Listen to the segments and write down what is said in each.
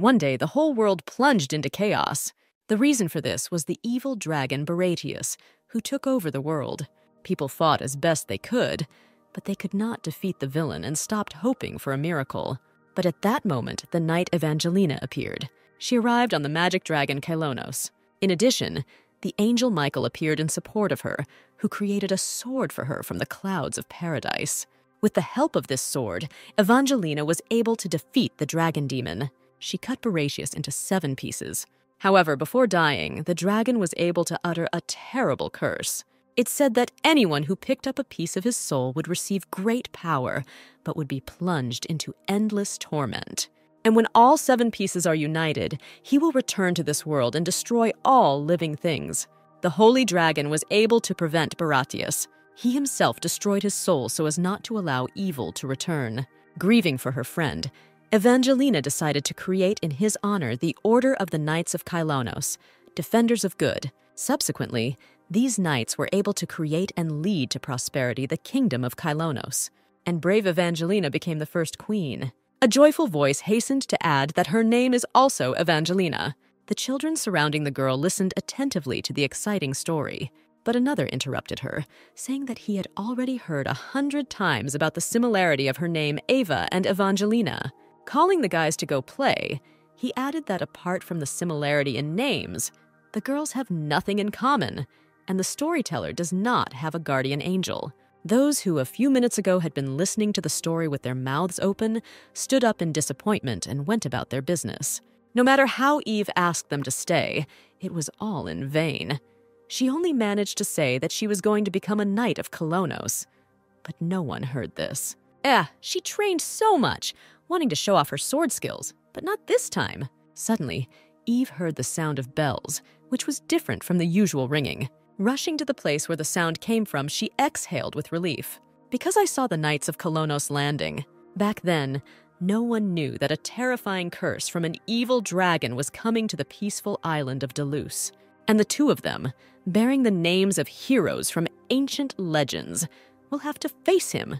One day, the whole world plunged into chaos. The reason for this was the evil dragon Baratius, who took over the world. People fought as best they could, but they could not defeat the villain and stopped hoping for a miracle. But at that moment, the knight Evangelina appeared. She arrived on the magic dragon Kylonos. In addition, the angel Michael appeared in support of her, who created a sword for her from the clouds of paradise. With the help of this sword, Evangelina was able to defeat the dragon demon. She cut Baratius into seven pieces. However, before dying, the dragon was able to utter a terrible curse. It said that anyone who picked up a piece of his soul would receive great power, but would be plunged into endless torment. And when all seven pieces are united, he will return to this world and destroy all living things. The holy dragon was able to prevent Baratius. He himself destroyed his soul so as not to allow evil to return. Grieving for her friend, Evangelina decided to create in his honor the Order of the Knights of Kylonos, Defenders of Good. Subsequently, these knights were able to create and lead to prosperity the kingdom of Kylonos, and brave Evangelina became the first queen. A joyful voice hastened to add that her name is also Evangelina. The children surrounding the girl listened attentively to the exciting story, but another interrupted her, saying that he had already heard a hundred times about the similarity of her name Ava and Evangelina. Calling the guys to go play, he added that apart from the similarity in names, the girls have nothing in common, and the storyteller does not have a guardian angel. Those who a few minutes ago had been listening to the story with their mouths open stood up in disappointment and went about their business. No matter how Eve asked them to stay, it was all in vain. She only managed to say that she was going to become a knight of Kolonos. But no one heard this. Eh, she trained so much, wanting to show off her sword skills, but not this time. Suddenly, Eve heard the sound of bells, which was different from the usual ringing. Rushing to the place where the sound came from, she exhaled with relief. Because I saw the Knights of Kylonos landing. Back then, no one knew that a terrifying curse from an evil dragon was coming to the peaceful island of Delos. And the two of them, bearing the names of heroes from ancient legends, will have to face him,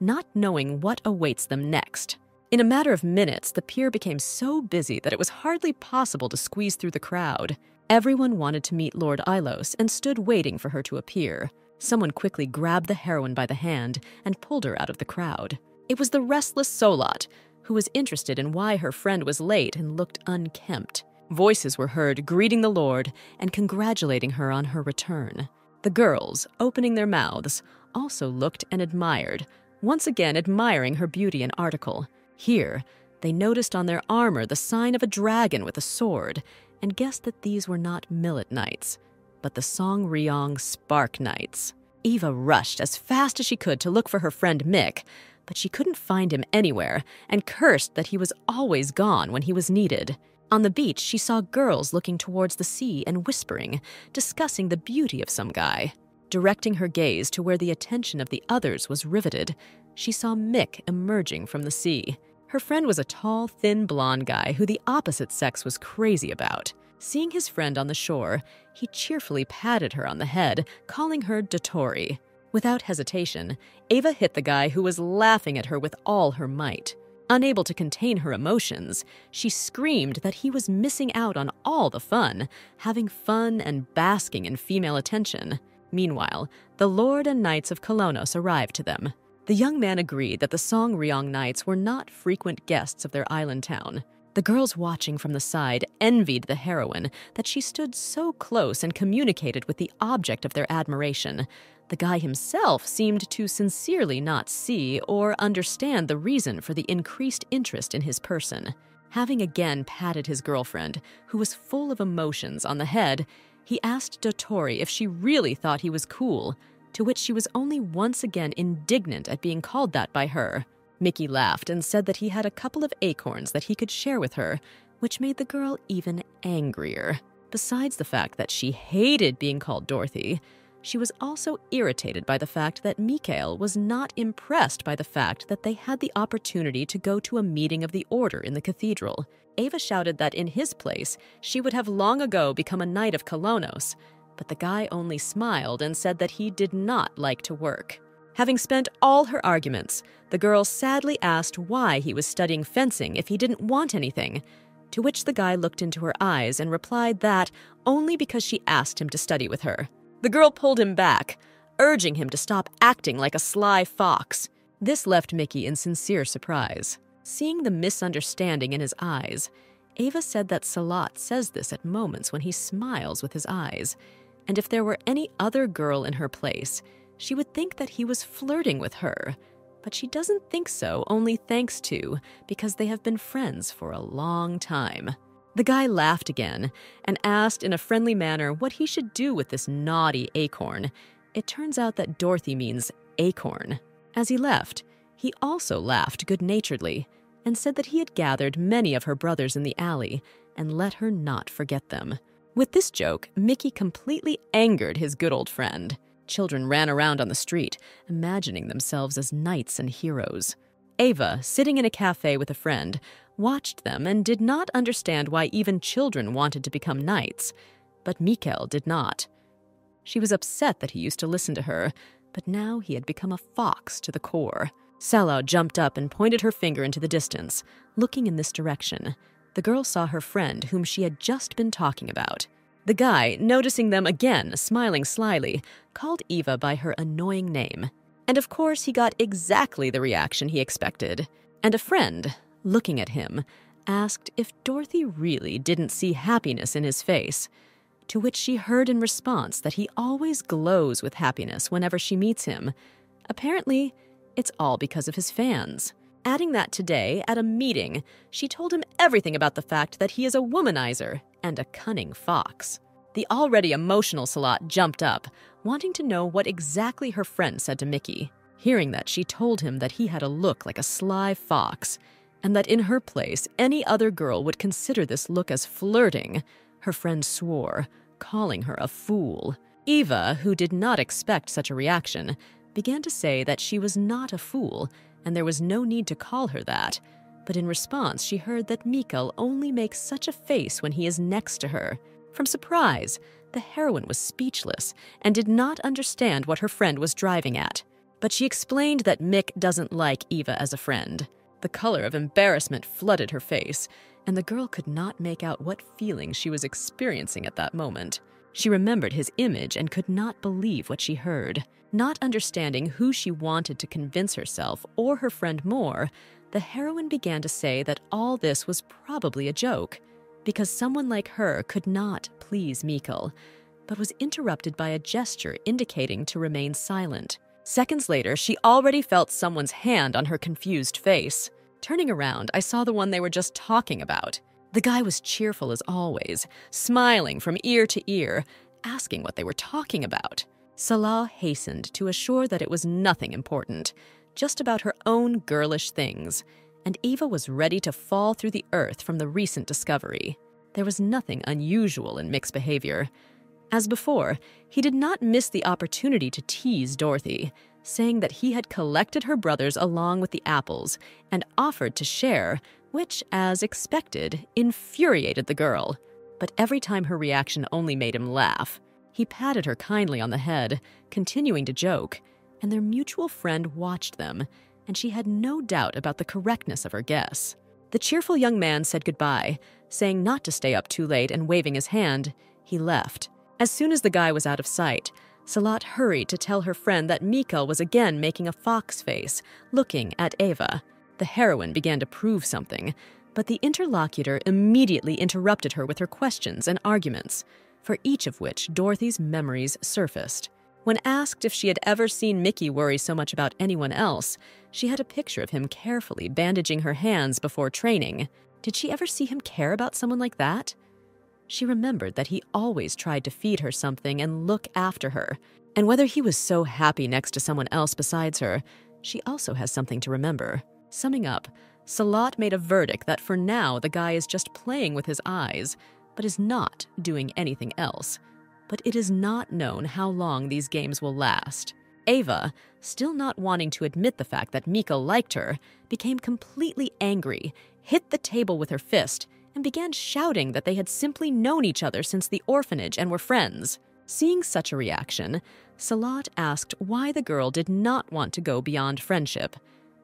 not knowing what awaits them next. In a matter of minutes, the pier became so busy that it was hardly possible to squeeze through the crowd. Everyone wanted to meet Lord Ilos and stood waiting for her to appear. Someone quickly grabbed the heroine by the hand and pulled her out of the crowd. It was the restless Solot, who was interested in why her friend was late and looked unkempt. Voices were heard greeting the Lord and congratulating her on her return. The girls, opening their mouths, also looked and admired, once again admiring her beauty and article. Here, they noticed on their armor the sign of a dragon with a sword and guessed that these were not Millet Knights, but the Song Ryong Spark Knights. Eva rushed as fast as she could to look for her friend Mick, but she couldn't find him anywhere and cursed that he was always gone when he was needed. On the beach, she saw girls looking towards the sea and whispering, discussing the beauty of some guy. Directing her gaze to where the attention of the others was riveted, she saw Mick emerging from the sea. Her friend was a tall, thin blonde guy who the opposite sex was crazy about. Seeing his friend on the shore, he cheerfully patted her on the head, calling her Dotori. Without hesitation, Ava hit the guy who was laughing at her with all her might. Unable to contain her emotions, she screamed that he was missing out on all the fun, having fun and basking in female attention. Meanwhile, the Lord and Knights of Kylonos arrived to them. The young man agreed that the Song Ryong Knights were not frequent guests of their island town. The girls watching from the side envied the heroine that she stood so close and communicated with the object of their admiration. The guy himself seemed to sincerely not see or understand the reason for the increased interest in his person. Having again patted his girlfriend, who was full of emotions, on the head, he asked Dotori if she really thought he was cool to which she was only once again indignant at being called that by her. Mickey laughed and said that he had a couple of acorns that he could share with her, which made the girl even angrier. Besides the fact that she hated being called Dotori, she was also irritated by the fact that Mikhail was not impressed by the fact that they had the opportunity to go to a meeting of the order in the cathedral. Ava shouted that in his place, she would have long ago become a knight of Kylonos, but the guy only smiled and said that he did not like to work. Having spent all her arguments, the girl sadly asked why he was studying fencing if he didn't want anything. To which the guy looked into her eyes and replied that only because she asked him to study with her. The girl pulled him back, urging him to stop acting like a sly fox. This left Mickey in sincere surprise. Seeing the misunderstanding in his eyes, Ava said that Salat says this at moments when he smiles with his eyes, and if there were any other girl in her place, she would think that he was flirting with her. But she doesn't think so, only thanks to, because they have been friends for a long time. The guy laughed again and asked in a friendly manner what he should do with this naughty acorn. It turns out that Dotori means acorn. As he left, he also laughed good naturedly and said that he had gathered many of her brothers in the alley and let her not forget them. With this joke, Mickey completely angered his good old friend. Children ran around on the street, imagining themselves as knights and heroes. Ava, sitting in a cafe with a friend, watched them and did not understand why even children wanted to become knights, but Mikkel did not. She was upset that he used to listen to her, but now he had become a fox to the core. Salau jumped up and pointed her finger into the distance, looking in this direction. The girl saw her friend, whom she had just been talking about. The guy, noticing them again, smiling slyly, called Eva by her annoying name. And of course, he got exactly the reaction he expected. And a friend, looking at him, asked if Dotori really didn't see happiness in his face. To which she heard in response that he always glows with happiness whenever she meets him. Apparently, it's all because of his fans. Adding that today, at a meeting, she told him everything about the fact that he is a womanizer and a cunning fox. The already emotional Salat jumped up, wanting to know what exactly her friend said to Mickey. Hearing that, she told him that he had a look like a sly fox, and that in her place, any other girl would consider this look as flirting. Her friend swore, calling her a fool. Eva, who did not expect such a reaction, began to say that she was not a fool and there was no need to call her that. But in response, she heard that Mikkel only makes such a face when he is next to her. From surprise, the heroine was speechless and did not understand what her friend was driving at. But she explained that Mick doesn't like Eva as a friend. The color of embarrassment flooded her face, and the girl could not make out what feelings she was experiencing at that moment. She remembered his image and could not believe what she heard. Not understanding who she wanted to convince herself or her friend more, the heroine began to say that all this was probably a joke, because someone like her could not please Mikkel, but was interrupted by a gesture indicating to remain silent. Seconds later, she already felt someone's hand on her confused face. Turning around, I saw the one they were just talking about. The guy was cheerful as always, smiling from ear to ear, asking what they were talking about. Salah hastened to assure that it was nothing important, just about her own girlish things, and Eva was ready to fall through the earth from the recent discovery. There was nothing unusual in Mick's behavior. As before, he did not miss the opportunity to tease Dotori, saying that he had collected her brothers along with the apples and offered to share, which, as expected, infuriated the girl. But every time her reaction only made him laugh. He patted her kindly on the head, continuing to joke, and their mutual friend watched them, and she had no doubt about the correctness of her guess. The cheerful young man said goodbye, saying not to stay up too late and waving his hand. He left. As soon as the guy was out of sight, Salat hurried to tell her friend that Mikkel was again making a fox face, looking at Ava. The heroine began to prove something, but the interlocutor immediately interrupted her with her questions and arguments, for each of which Dotori's memories surfaced. When asked if she had ever seen Mickey worry so much about anyone else, she had a picture of him carefully bandaging her hands before training. Did she ever see him care about someone like that? She remembered that he always tried to feed her something and look after her, and whether he was so happy next to someone else besides her, she also has something to remember. Summing up, Salat made a verdict that for now the guy is just playing with his eyes, but is not doing anything else. But it is not known how long these games will last. Ava, still not wanting to admit the fact that Mika liked her, became completely angry, hit the table with her fist, and began shouting that they had simply known each other since the orphanage and were friends. Seeing such a reaction, Salat asked why the girl did not want to go beyond friendship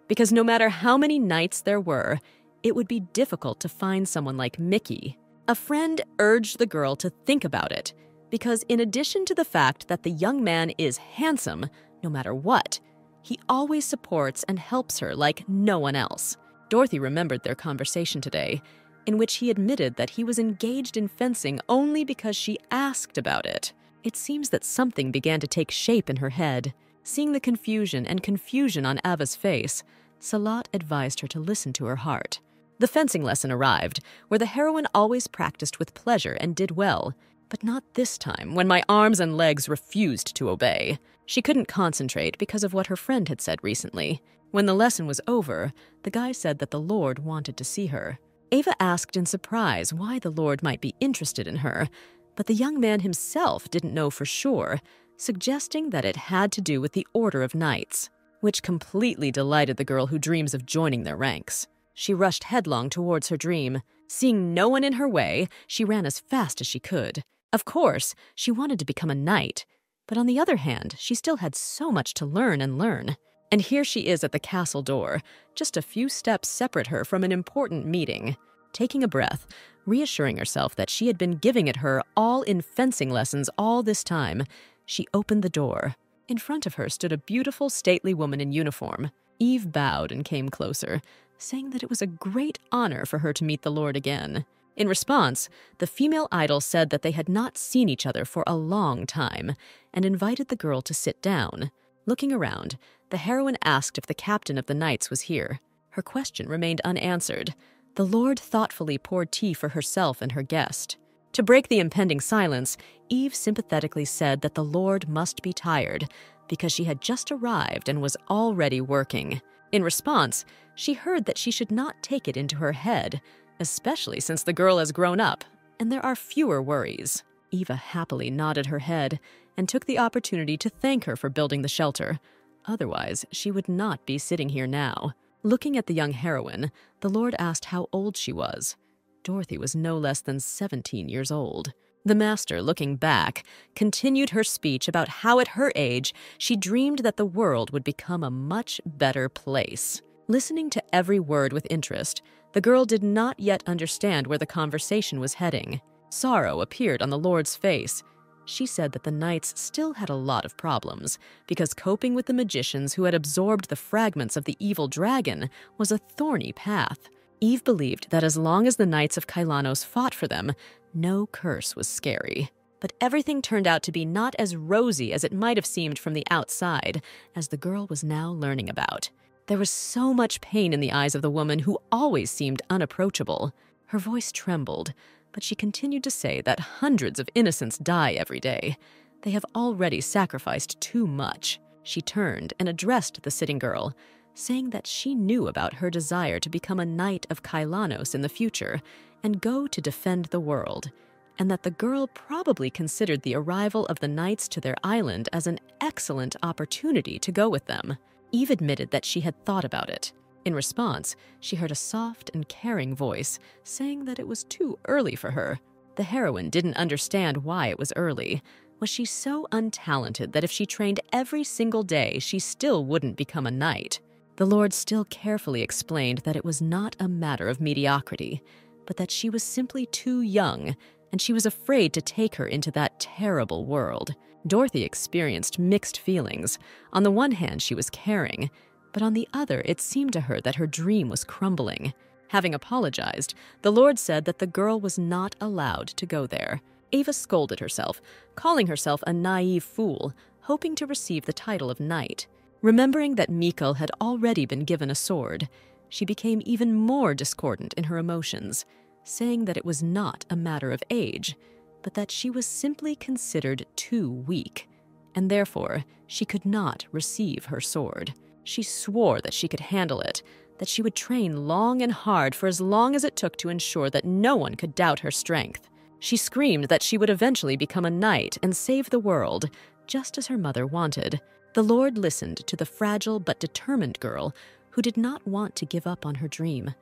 because no matter how many knights there were, it would be difficult to find someone like Mickey. A friend urged the girl to think about it, because in addition to the fact that the young man is handsome, no matter what, he always supports and helps her like no one else. Dotori remembered their conversation today, in which he admitted that he was engaged in fencing only because she asked about it. It seems that something began to take shape in her head. Seeing the confusion and confusion on Ava's face, Salat advised her to listen to her heart. The fencing lesson arrived, where the heroine always practiced with pleasure and did well, but not this time when my arms and legs refused to obey. She couldn't concentrate because of what her friend had said recently. When the lesson was over, the guy said that the Lord wanted to see her. Ava asked in surprise why the Lord might be interested in her, but the young man himself didn't know for sure, suggesting that it had to do with the Order of Knights, which completely delighted the girl who dreams of joining their ranks. She rushed headlong towards her dream. Seeing no one in her way, she ran as fast as she could. Of course, she wanted to become a knight, but on the other hand, she still had so much to learn and learn. And here she is at the castle door, just a few steps separate her from an important meeting. Taking a breath, reassuring herself that she had been giving it her all in fencing lessons all this time, she opened the door. In front of her stood a beautiful, stately woman in uniform. Eve bowed and came closer, saying that it was a great honor for her to meet the Lord again. In response, the female idol said that they had not seen each other for a long time and invited the girl to sit down. Looking around, the heroine asked if the captain of the knights was here. Her question remained unanswered. The Lord thoughtfully poured tea for herself and her guest. To break the impending silence, Eve sympathetically said that the Lord must be tired because she had just arrived and was already working. In response, she heard that she should not take it into her head, especially since the girl has grown up and there are fewer worries. Eva happily nodded her head and took the opportunity to thank her for building the shelter. Otherwise, she would not be sitting here now. Looking at the young heroine, the Lord asked how old she was. Dotori was no less than 17 years old. The master, looking back, continued her speech about how at her age she dreamed that the world would become a much better place. Listening to every word with interest, the girl did not yet understand where the conversation was heading. Sorrow appeared on the Lord's face, she said that the knights still had a lot of problems, because coping with the magicians who had absorbed the fragments of the evil dragon was a thorny path. Eve believed that as long as the knights of Kylanos fought for them, no curse was scary. But everything turned out to be not as rosy as it might have seemed from the outside, as the girl was now learning about. There was so much pain in the eyes of the woman who always seemed unapproachable. Her voice trembled, but she continued to say that hundreds of innocents die every day. They have already sacrificed too much. She turned and addressed the sitting girl, saying that she knew about her desire to become a knight of Kylanos in the future and go to defend the world, and that the girl probably considered the arrival of the knights to their island as an excellent opportunity to go with them. Eve admitted that she had thought about it, in response, she heard a soft and caring voice saying that it was too early for her. The heroine didn't understand why it was early. Was she so untalented that if she trained every single day, she still wouldn't become a knight? The Lord still carefully explained that it was not a matter of mediocrity, but that she was simply too young, and she was afraid to take her into that terrible world. Dotori experienced mixed feelings. On the one hand, she was caring, but on the other, it seemed to her that her dream was crumbling. Having apologized, the Lord said that the girl was not allowed to go there. Ava scolded herself, calling herself a naive fool, hoping to receive the title of knight. Remembering that Mikkel had already been given a sword, she became even more discordant in her emotions, saying that it was not a matter of age, but that she was simply considered too weak, and therefore she could not receive her sword. She swore that she could handle it, that she would train long and hard for as long as it took to ensure that no one could doubt her strength. She screamed that she would eventually become a knight and save the world, just as her mother wanted. The Lord listened to the fragile but determined girl who did not want to give up on her dream,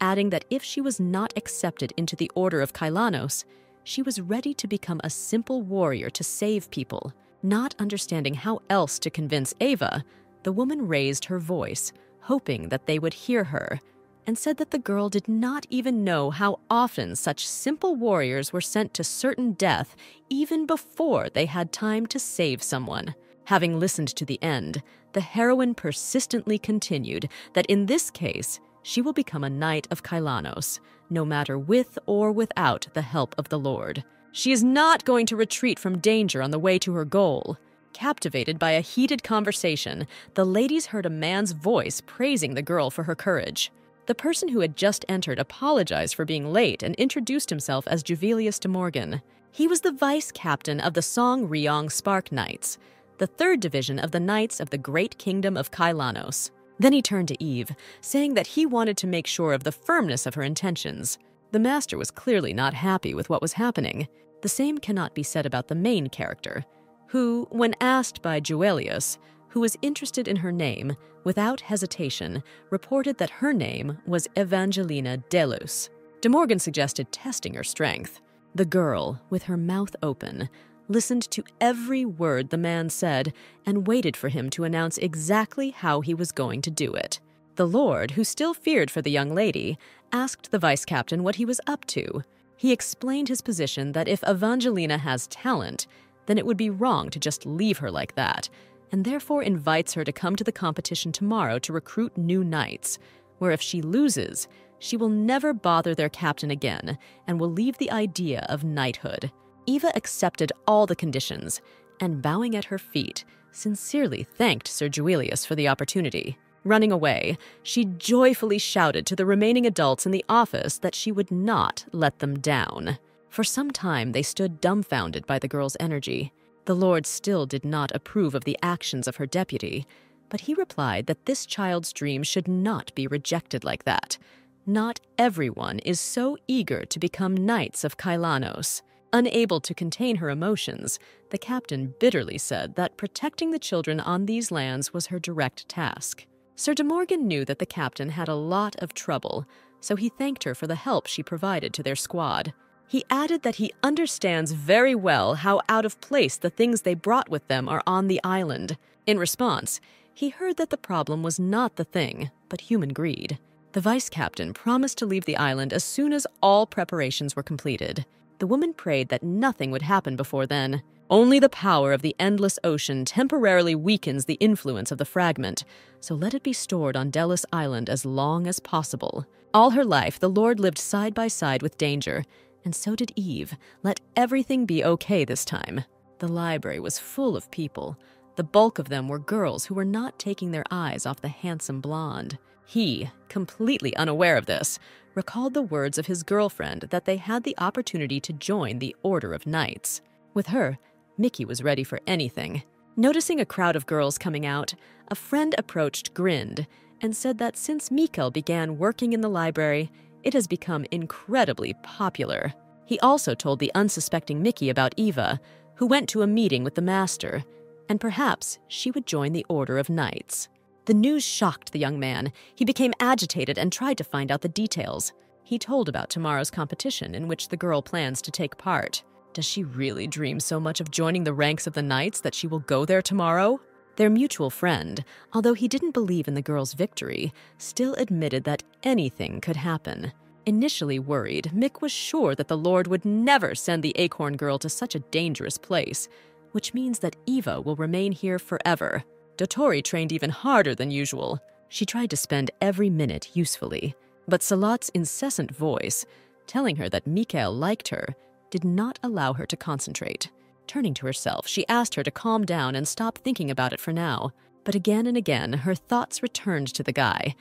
adding that if she was not accepted into the Order of Kylanos, she was ready to become a simple warrior to save people. Not understanding how else to convince Ava, the woman raised her voice, hoping that they would hear her. and said that the girl did not even know how often such simple warriors were sent to certain death even before they had time to save someone. Having listened to the end, the heroine persistently continued that in this case, she will become a knight of Kailanos, no matter with or without the help of the Lord. She is not going to retreat from danger on the way to her goal. Captivated by a heated conversation, the ladies heard a man's voice praising the girl for her courage. The person who had just entered apologized for being late and introduced himself as Juvelius de Morgan. He was the vice captain of the Song Ryong Spark Knights, the third division of the Knights of the Great Kingdom of Kailanos. Then he turned to Eve, saying that he wanted to make sure of the firmness of her intentions. The master was clearly not happy with what was happening. The same cannot be said about the main character, who, when asked by Juvelius, who was interested in her name, without hesitation, reported that her name was Evangelina Delus. De Morgan suggested testing her strength. The girl, with her mouth open, listened to every word the man said and waited for him to announce exactly how he was going to do it. The Lord, who still feared for the young lady, asked the vice captain what he was up to. He explained his position that if Evangelina has talent, then it would be wrong to just leave her like that, and therefore invites her to come to the competition tomorrow to recruit new knights, where if she loses, she will never bother their captain again and will leave the idea of knighthood. Eva accepted all the conditions and, bowing at her feet, sincerely thanked Sir Julius for the opportunity. Running away, she joyfully shouted to the remaining adults in the office that she would not let them down. For some time, they stood dumbfounded by the girl's energy. The Lord still did not approve of the actions of her deputy, but he replied that this child's dream should not be rejected like that. Not everyone is so eager to become knights of Kailanos. Unable to contain her emotions, the captain bitterly said that protecting the children on these lands was her direct task. Sir De Morgan knew that the captain had a lot of trouble, so he thanked her for the help she provided to their squad. He added that he understands very well how out of place the things they brought with them are on the island. In response, he heard that the problem was not the thing, but human greed. The vice captain promised to leave the island as soon as all preparations were completed. The woman prayed that nothing would happen before then. Only the power of the endless ocean temporarily weakens the influence of the fragment, so let it be stored on Delos Island as long as possible. All her life, the Lord lived side by side with danger, and so did Eve. Let everything be okay this time. The library was full of people. The bulk of them were girls who were not taking their eyes off the handsome blonde. He, completely unaware of this, recalled the words of his girlfriend that they had the opportunity to join the Order of Knights. With her, Mickey was ready for anything. Noticing a crowd of girls coming out, a friend approached, grinned, and said that since Mikkel began working in the library, it has become incredibly popular. He also told the unsuspecting Mickey about Eva, who went to a meeting with the master, and perhaps she would join the Order of Knights. The news shocked the young man. He became agitated and tried to find out the details. He told about tomorrow's competition in which the girl plans to take part. Does she really dream so much of joining the ranks of the knights that she will go there tomorrow? Their mutual friend, although he didn't believe in the girl's victory, still admitted that anything could happen. Initially worried, Mick was sure that the Lord would never send the Acorn girl to such a dangerous place, which means that Eva will remain here forever. Dotori trained even harder than usual. She tried to spend every minute usefully, but Salat's incessant voice, telling her that Mikhail liked her, did not allow her to concentrate. Turning to herself, she asked her to calm down and stop thinking about it for now. But again and again, her thoughts returned to the guy.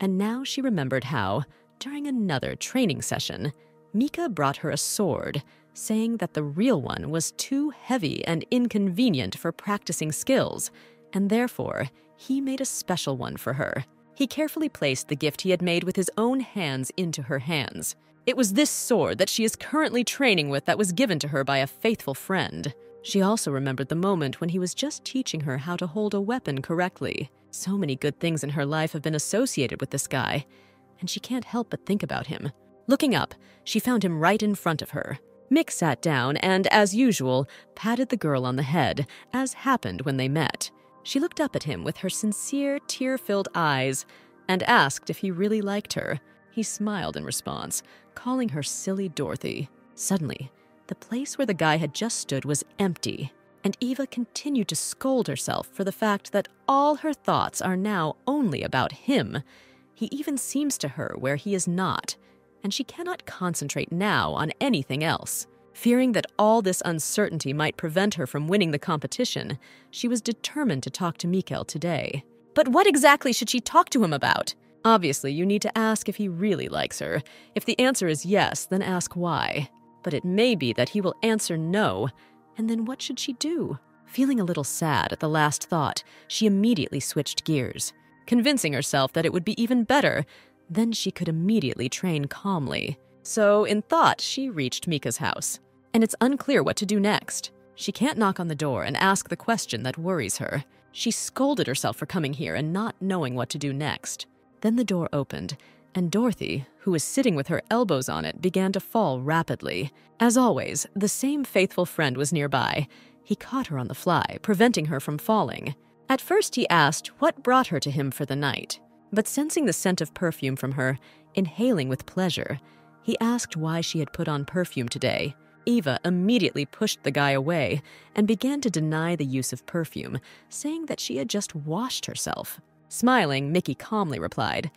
And now she remembered how, during another training session, Mika brought her a sword, saying that the real one was too heavy and inconvenient for practicing skills and therefore he made a special one for her. He carefully placed the gift he had made with his own hands into her hands. It was this sword that she is currently training with that was given to her by a faithful friend. She also remembered the moment when he was just teaching her how to hold a weapon correctly. So many good things in her life have been associated with this guy, and she can't help but think about him. Looking up, she found him right in front of her. Mick sat down and, as usual, patted the girl on the head, as happened when they met. She looked up at him with her sincere, tear filled eyes, and asked if he really liked her. He smiled in response, calling her silly Dotori. Suddenly, the place where the guy had just stood was empty, and Eva continued to scold herself for the fact that all her thoughts are now only about him. He even seems to her where he is not, and she cannot concentrate now on anything else. Fearing that all this uncertainty might prevent her from winning the competition, she was determined to talk to Mikkel today. But what exactly should she talk to him about? Obviously, you need to ask if he really likes her. If the answer is yes, then ask why. But it may be that he will answer no, and then what should she do? Feeling a little sad at the last thought, she immediately switched gears, convincing herself that it would be even better. Then she could immediately train calmly. So, in thought, she reached Mika's house. And it's unclear what to do next. She can't knock on the door and ask the question that worries her. She scolded herself for coming here and not knowing what to do next. Then the door opened, and Dotori, who was sitting with her elbows on it, began to fall rapidly. As always, the same faithful friend was nearby. He caught her on the fly, preventing her from falling. At first, he asked what brought her to him for the night, but sensing the scent of perfume from her, inhaling with pleasure, he asked why she had put on perfume today. Eva immediately pushed the guy away and began to deny the use of perfume, saying that she had just washed herself. Smiling, Mickey calmly replied,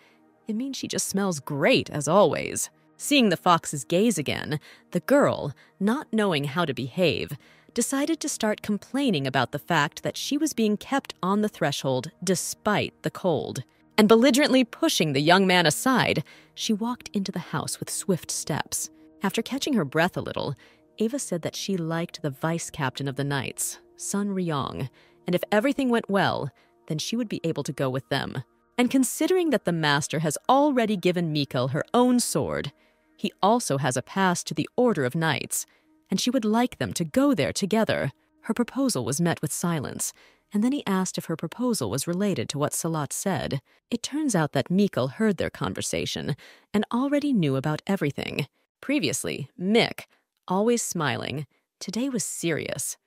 It means she just smells great, as always. Seeing the fox's gaze again, the girl, not knowing how to behave, decided to start complaining about the fact that she was being kept on the threshold despite the cold. And belligerently pushing the young man aside, she walked into the house with swift steps. After catching her breath a little, Ava said that she liked the vice captain of the Knights, Sun Ryong, and if everything went well, then she would be able to go with them. And considering that the master has already given Mikkel her own sword, he also has a pass to the Order of Knights, and she would like them to go there together. Her proposal was met with silence, and then he asked if her proposal was related to what Salat said. It turns out that Mikkel heard their conversation and already knew about everything. Previously, Mick, always smiling, today was serious.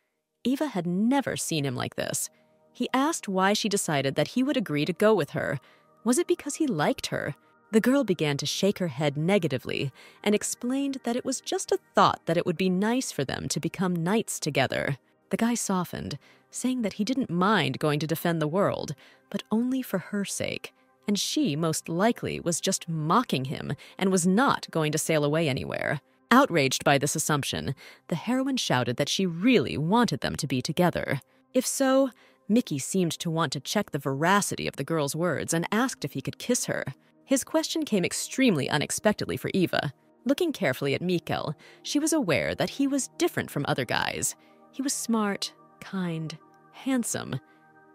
Eva had never seen him like this. He asked why she decided that he would agree to go with her. Was it because he liked her? The girl began to shake her head negatively and explained that it was just a thought that it would be nice for them to become knights together. The guy softened, saying that he didn't mind going to defend the world, but only for her sake. And she, most likely, was just mocking him and was not going to sail away anywhere. Outraged by this assumption, the heroine shouted that she really wanted them to be together. If so, Mickey seemed to want to check the veracity of the girl's words and asked if he could kiss her. His question came extremely unexpectedly for Eva. Looking carefully at Mikkel, she was aware that he was different from other guys. He was smart, kind, handsome.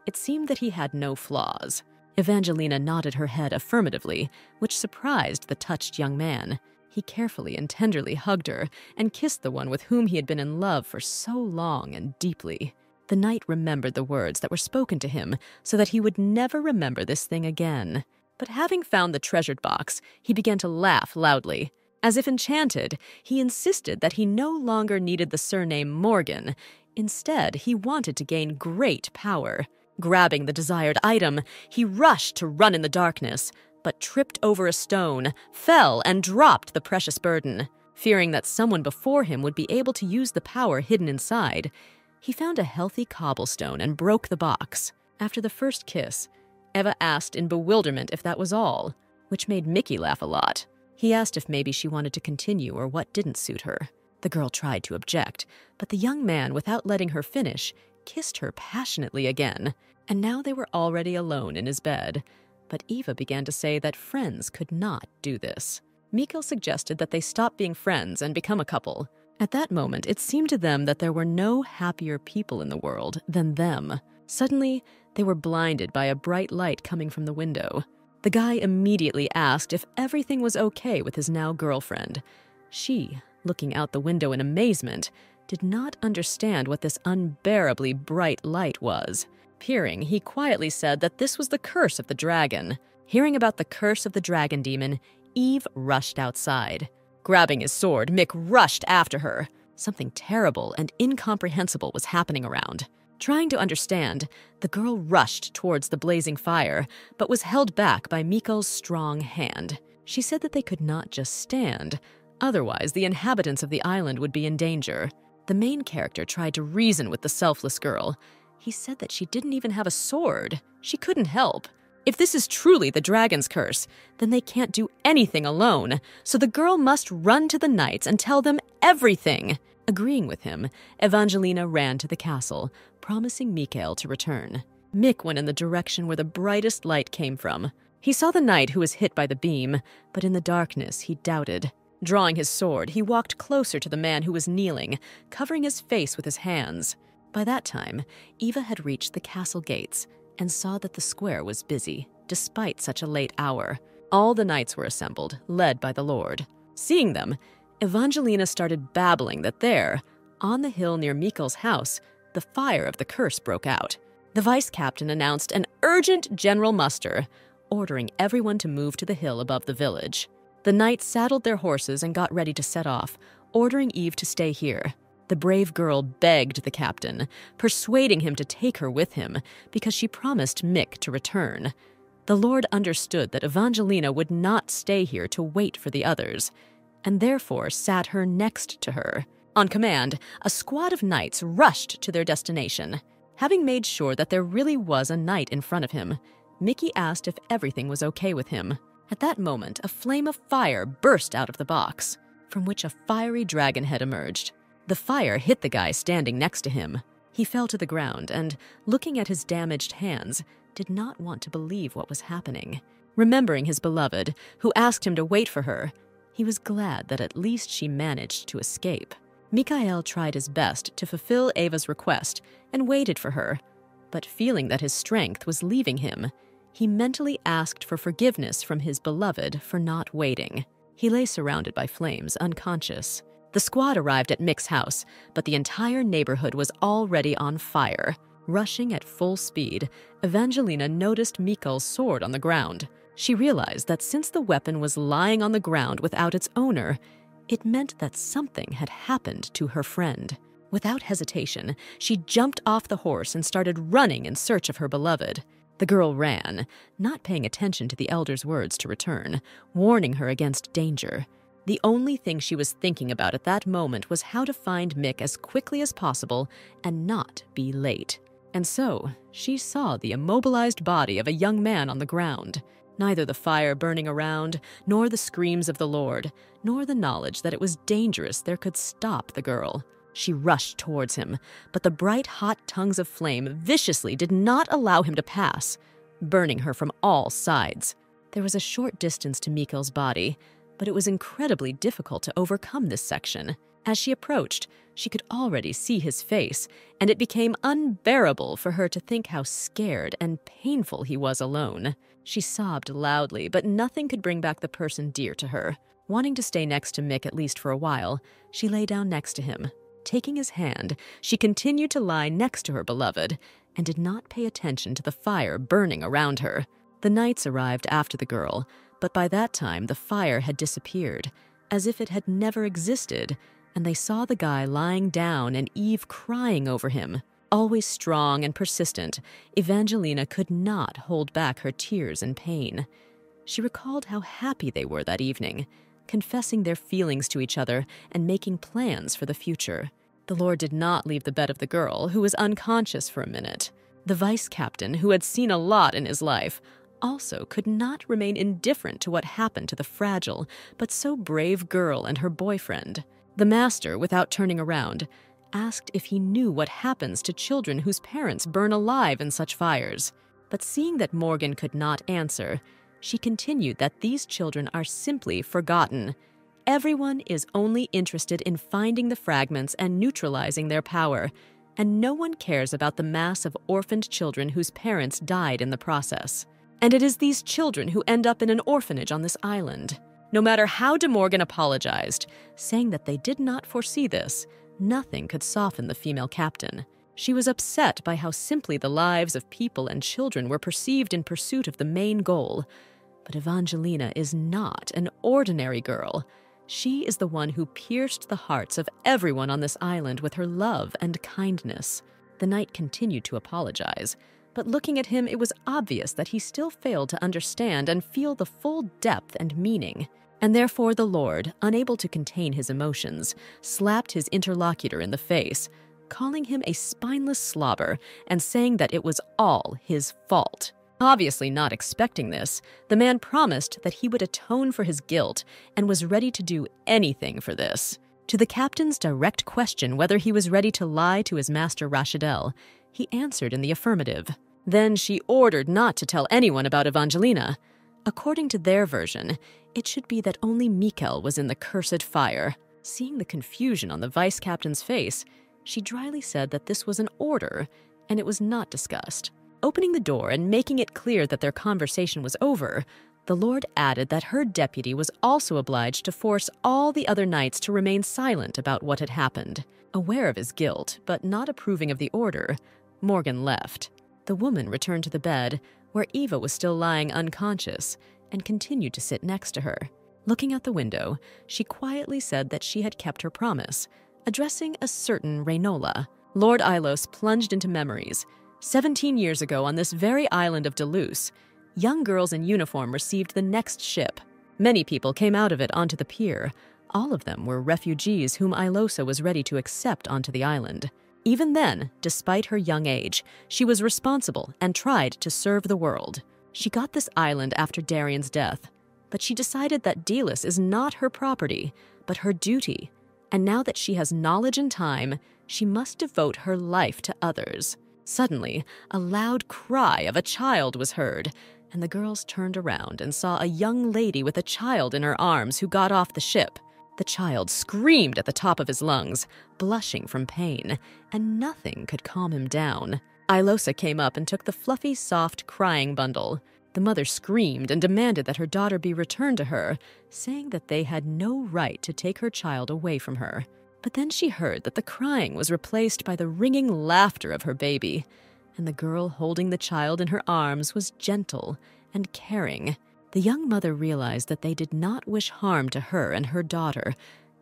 It seemed that he had no flaws. Evangelina nodded her head affirmatively, which surprised the touched young man. He carefully and tenderly hugged her and kissed the one with whom he had been in love for so long and deeply. The knight remembered the words that were spoken to him so that he would never remember this thing again. But having found the treasured box, he began to laugh loudly. As if enchanted, he insisted that he no longer needed the surname Morgan. Instead, he wanted to gain great power. Grabbing the desired item, he rushed to run in the darkness, but tripped over a stone, fell, and dropped the precious burden. Fearing that someone before him would be able to use the power hidden inside, he found a healthy cobblestone and broke the box. After the first kiss, Eva asked in bewilderment if that was all, which made Mickey laugh a lot. He asked if maybe she wanted to continue or what didn't suit her. The girl tried to object, but the young man, without letting her finish, kissed her passionately again, and now they were already alone in his bed but Eva began to say that friends could not do this. Mikkel suggested that they stop being friends and become a couple. At that moment, it seemed to them that there were no happier people in the world than them. Suddenly, they were blinded by a bright light coming from the window. The guy immediately asked if everything was okay with his now girlfriend. She, looking out the window in amazement, did not understand what this unbearably bright light was. Peering, he quietly said that this was the curse of the dragon. Hearing about the curse of the dragon demon, Eve rushed outside. Grabbing his sword, Mick rushed after her. Something terrible and incomprehensible was happening around. Trying to understand, the girl rushed towards the blazing fire, but was held back by Miko's strong hand. She said that they could not just stand, otherwise, the inhabitants of the island would be in danger. The main character tried to reason with the selfless girl. He said that she didn't even have a sword. She couldn't help. If this is truly the dragon's curse, then they can't do anything alone, so the girl must run to the knights and tell them everything. Agreeing with him, Evangelina ran to the castle, promising Mikael to return. Mick went in the direction where the brightest light came from. He saw the knight who was hit by the beam, but in the darkness he doubted. Drawing his sword, he walked closer to the man who was kneeling, covering his face with his hands. By that time, Eva had reached the castle gates and saw that the square was busy, despite such a late hour. All the knights were assembled, led by the Lord. Seeing them, Evangelina started babbling that there, on the hill near Mikael's house, the fire of the curse broke out. The vice captain announced an urgent general muster, ordering everyone to move to the hill above the village. The knights saddled their horses and got ready to set off, ordering Eve to stay here. The brave girl begged the captain, persuading him to take her with him because she promised Mick to return. The Lord understood that Evangelina would not stay here to wait for the others, and therefore sat her next to her. On command, a squad of knights rushed to their destination. Having made sure that there really was a knight in front of him, Mickey asked if everything was okay with him. At that moment, a flame of fire burst out of the box, from which a fiery dragon head emerged. The fire hit the guy standing next to him. He fell to the ground and, looking at his damaged hands, did not want to believe what was happening. Remembering his beloved, who asked him to wait for her, he was glad that at least she managed to escape. Mikael tried his best to fulfill Eva's request and waited for her, but feeling that his strength was leaving him, he mentally asked for forgiveness from his beloved for not waiting. He lay surrounded by flames, unconscious. The squad arrived at Mick's house, but the entire neighborhood was already on fire. Rushing at full speed, Evangelina noticed Mikael's sword on the ground. She realized that since the weapon was lying on the ground without its owner, it meant that something had happened to her friend. Without hesitation, she jumped off the horse and started running in search of her beloved. The girl ran, not paying attention to the elder's words to return, warning her against danger. The only thing she was thinking about at that moment was how to find Mick as quickly as possible and not be late. And so, she saw the immobilized body of a young man on the ground. Neither the fire burning around, nor the screams of the Lord, nor the knowledge that it was dangerous there could stop the girl. She rushed towards him, but the bright, hot tongues of flame viciously did not allow him to pass, burning her from all sides. There was a short distance to Mikael's body, but it was incredibly difficult to overcome this section. As she approached, she could already see his face, and it became unbearable for her to think how scared and painful he was alone. She sobbed loudly, but nothing could bring back the person dear to her. Wanting to stay next to Mick at least for a while, she lay down next to him. Taking his hand, she continued to lie next to her beloved and did not pay attention to the fire burning around her. The knights arrived after the girl, but by that time the fire had disappeared, as if it had never existed, and they saw the guy lying down and Eve crying over him. Always strong and persistent, Evangelina could not hold back her tears and pain. She recalled how happy they were that evening, confessing their feelings to each other and making plans for the future. The Lord did not leave the bed of the girl, who was unconscious for a minute. The vice captain, who had seen a lot in his life, also could not remain indifferent to what happened to the fragile but so brave girl and her boyfriend. The master, without turning around, asked if he knew what happens to children whose parents burn alive in such fires. But seeing that Morgan could not answer, she continued that these children are simply forgotten. Everyone is only interested in finding the fragments and neutralizing their power, and no one cares about the mass of orphaned children whose parents died in the process. And it is these children who end up in an orphanage on this island. No matter how De Morgan apologized, saying that they did not foresee this, nothing could soften the female captain. She was upset by how simply the lives of people and children were perceived in pursuit of the main goal but Evangelina is not an ordinary girl. She is the one who pierced the hearts of everyone on this island with her love and kindness. The knight continued to apologize, but looking at him, it was obvious that he still failed to understand and feel the full depth and meaning. And therefore, the Lord, unable to contain his emotions, slapped his interlocutor in the face, calling him a spineless slobber and saying that it was all his fault. Obviously, not expecting this, the man promised that he would atone for his guilt and was ready to do anything for this. To the captain's direct question whether he was ready to lie to his master Rashidel, he answered in the affirmative. Then she ordered not to tell anyone about Evangelina. According to their version, it should be that only Mikel was in the cursed fire. Seeing the confusion on the vice captain's face, she dryly said that this was an order and it was not discussed. Opening the door and making it clear that their conversation was over, the Lord added that her deputy was also obliged to force all the other knights to remain silent about what had happened. Aware of his guilt, but not approving of the order, Morgan left. The woman returned to the bed, where Eva was still lying unconscious, and continued to sit next to her. Looking out the window, she quietly said that she had kept her promise, addressing a certain Raynola. Lord Ilos plunged into memories. Seventeen years ago, on this very island of Delos, young girls in uniform received the next ship. Many people came out of it onto the pier. All of them were refugees whom Ilosa was ready to accept onto the island. Even then, despite her young age, she was responsible and tried to serve the world. She got this island after Darian's death, but she decided that Delos is not her property, but her duty. And now that she has knowledge and time, she must devote her life to others. Suddenly, a loud cry of a child was heard, and the girls turned around and saw a young lady with a child in her arms who got off the ship. The child screamed at the top of his lungs, blushing from pain, and nothing could calm him down. Ilosa came up and took the fluffy, soft, crying bundle. The mother screamed and demanded that her daughter be returned to her, saying that they had no right to take her child away from her. But then she heard that the crying was replaced by the ringing laughter of her baby, and the girl holding the child in her arms was gentle and caring. The young mother realized that they did not wish harm to her and her daughter,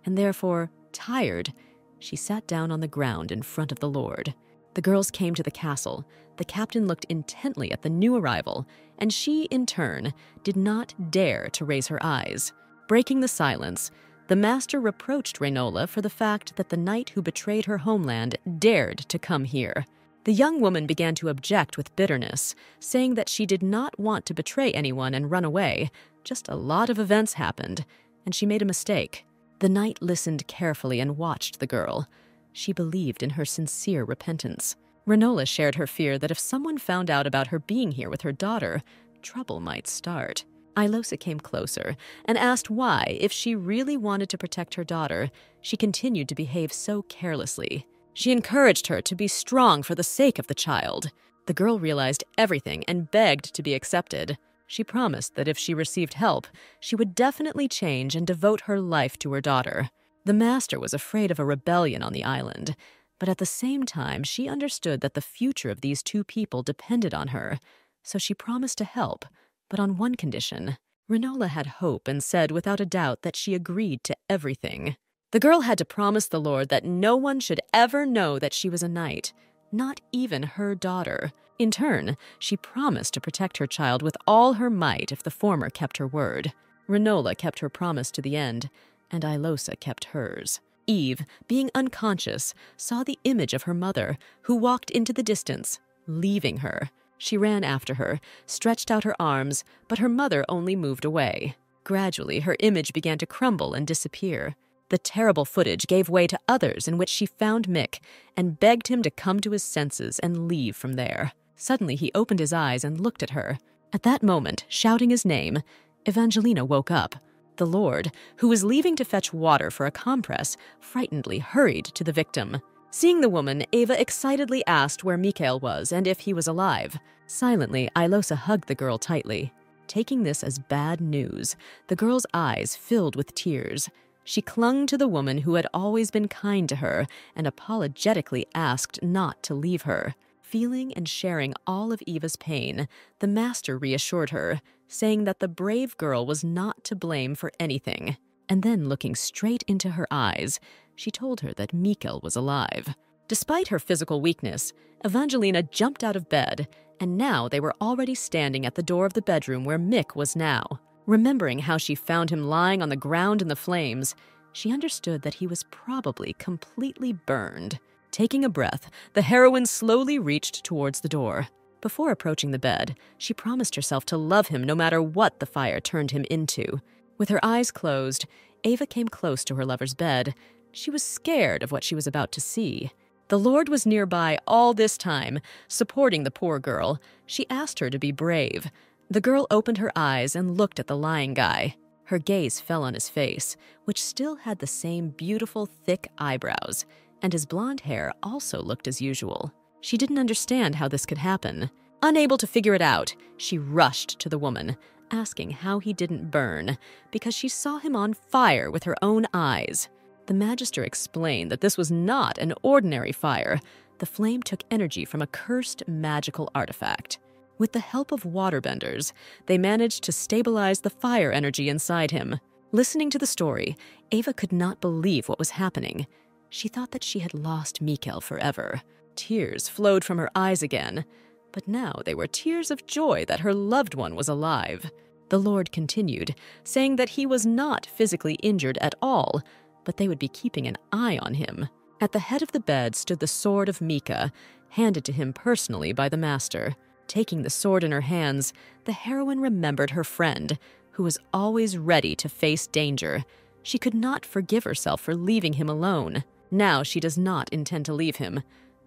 and therefore, tired, she sat down on the ground in front of the Lord. The girls came to the castle. The captain looked intently at the new arrival, and she, in turn, did not dare to raise her eyes. Breaking the silence, the master reproached Raynola for the fact that the knight who betrayed her homeland dared to come here. The young woman began to object with bitterness, saying that she did not want to betray anyone and run away. Just a lot of events happened, and she made a mistake. The knight listened carefully and watched the girl. She believed in her sincere repentance. Raynola shared her fear that if someone found out about her being here with her daughter, trouble might start. Ilosa came closer and asked why, if she really wanted to protect her daughter, she continued to behave so carelessly. She encouraged her to be strong for the sake of the child. The girl realized everything and begged to be accepted. She promised that if she received help, she would definitely change and devote her life to her daughter. The master was afraid of a rebellion on the island, but at the same time, she understood that the future of these two people depended on her, so she promised to help, but on one condition. Renola had hope and said without a doubt that she agreed to everything. The girl had to promise the Lord that no one should ever know that she was a knight, not even her daughter. In turn, she promised to protect her child with all her might if the former kept her word. Renola kept her promise to the end, and Ilosa kept hers. Eve, being unconscious, saw the image of her mother, who walked into the distance, leaving her. She ran after her, stretched out her arms, but her mother only moved away. Gradually, her image began to crumble and disappear. The terrible footage gave way to others in which she found Mick and begged him to come to his senses and leave from there. Suddenly, he opened his eyes and looked at her. At that moment, shouting his name, Evangelina woke up. The Lord, who was leaving to fetch water for a compress, frightenedly hurried to the victim. Seeing the woman, Eva excitedly asked where Mikhail was and if he was alive. Silently, Ilosa hugged the girl tightly. Taking this as bad news, the girl's eyes filled with tears. She clung to the woman who had always been kind to her and apologetically asked not to leave her. Feeling and sharing all of Eva's pain, the master reassured her, saying that the brave girl was not to blame for anything. And then, looking straight into her eyes, she told her that Mikkel was alive. Despite her physical weakness, Evangelina jumped out of bed, and now they were already standing at the door of the bedroom where Mick was now. Remembering how she found him lying on the ground in the flames, she understood that he was probably completely burned. Taking a breath, the heroine slowly reached towards the door. Before approaching the bed, she promised herself to love him no matter what the fire turned him into. With her eyes closed, Ava came close to her lover's bed. She was scared of what she was about to see. The Lord was nearby all this time, supporting the poor girl. She asked her to be brave. The girl opened her eyes and looked at the lying guy. Her gaze fell on his face, which still had the same beautiful, thick eyebrows, and his blonde hair also looked as usual. She didn't understand how this could happen. Unable to figure it out, she rushed to the woman, asking how he didn't burn, because she saw him on fire with her own eyes. The Magister explained that this was not an ordinary fire. The flame took energy from a cursed magical artifact. With the help of waterbenders, they managed to stabilize the fire energy inside him. Listening to the story, Ava could not believe what was happening. She thought that she had lost Mikkel forever. Tears flowed from her eyes again, but now they were tears of joy that her loved one was alive. The Lord continued, saying that he was not physically injured at all, but they would be keeping an eye on him. At the head of the bed stood the sword of Mika, handed to him personally by the Master. Taking the sword in her hands, the heroine remembered her friend, who was always ready to face danger. She could not forgive herself for leaving him alone. Now she does not intend to leave him.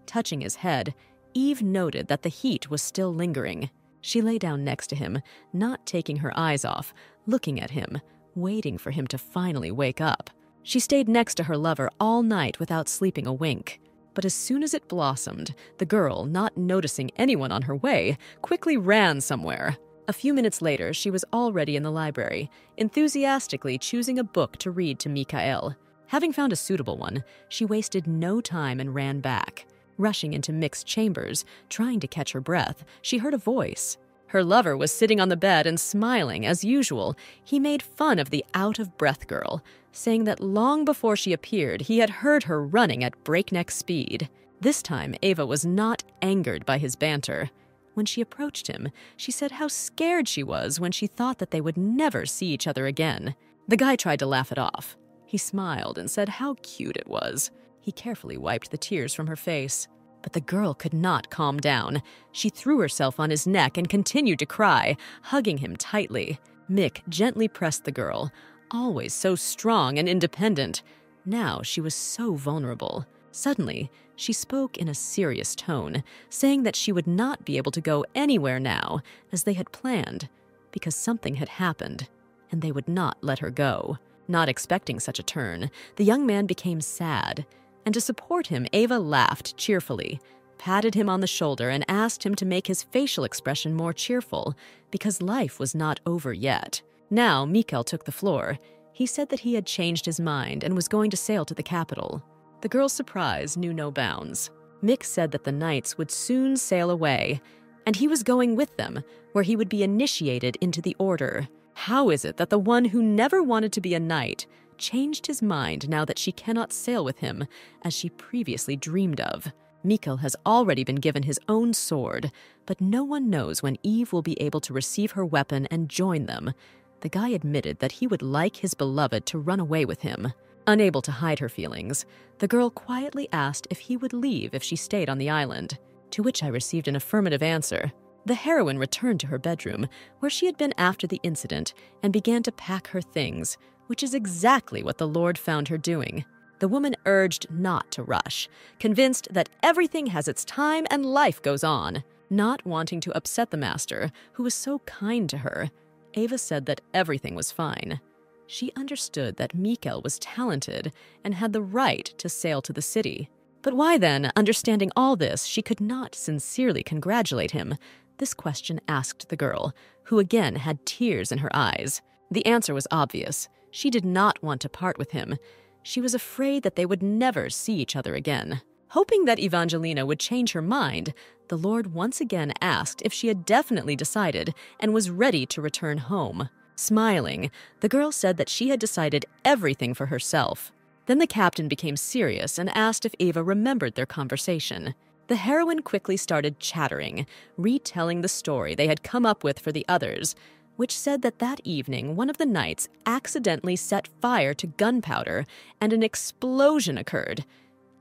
Touching his head, Eve noted that the heat was still lingering. She lay down next to him, not taking her eyes off, looking at him, waiting for him to finally wake up. She stayed next to her lover all night without sleeping a wink. But as soon as it blossomed, the girl, not noticing anyone on her way, quickly ran somewhere. A few minutes later, she was already in the library, enthusiastically choosing a book to read to Mikael. Having found a suitable one, she wasted no time and ran back. Rushing into Mick's chambers, trying to catch her breath, she heard a voice. Her lover was sitting on the bed and smiling as usual. He made fun of the out of breath girl, saying that long before she appeared, he had heard her running at breakneck speed. This time, Ava was not angered by his banter. When she approached him, she said how scared she was when she thought that they would never see each other again. The guy tried to laugh it off. He smiled and said how cute it was. He carefully wiped the tears from her face. But the girl could not calm down. She threw herself on his neck and continued to cry, hugging him tightly. Mick gently pressed the girl, always so strong and independent. Now she was so vulnerable. Suddenly, she spoke in a serious tone, saying that she would not be able to go anywhere now, as they had planned, because something had happened, and they would not let her go. Not expecting such a turn, the young man became sad and to support him, Ava laughed cheerfully, patted him on the shoulder, and asked him to make his facial expression more cheerful, because life was not over yet. Now, Mikkel took the floor. He said that he had changed his mind and was going to sail to the capital. The girl's surprise knew no bounds. Mick said that the knights would soon sail away, and he was going with them, where he would be initiated into the order. How is it that the one who never wanted to be a knight changed his mind now that she cannot sail with him, as she previously dreamed of. Mikkel has already been given his own sword, but no one knows when Eve will be able to receive her weapon and join them. The guy admitted that he would like his beloved to run away with him. Unable to hide her feelings, the girl quietly asked if he would leave if she stayed on the island, to which I received an affirmative answer. The heroine returned to her bedroom, where she had been after the incident, and began to pack her things, which is exactly what the Lord found her doing. The woman urged not to rush, convinced that everything has its time and life goes on. Not wanting to upset the master, who was so kind to her, Ava said that everything was fine. She understood that Mikkel was talented and had the right to sail to the city. But why then, understanding all this, she could not sincerely congratulate him? This question asked the girl, who again had tears in her eyes. The answer was obvious. She did not want to part with him. She was afraid that they would never see each other again. Hoping that Evangelina would change her mind, the Lord once again asked if she had definitely decided and was ready to return home. Smiling, the girl said that she had decided everything for herself. Then the captain became serious and asked if Eva remembered their conversation. The heroine quickly started chattering, retelling the story they had come up with for the others, which said that that evening one of the knights accidentally set fire to gunpowder and an explosion occurred.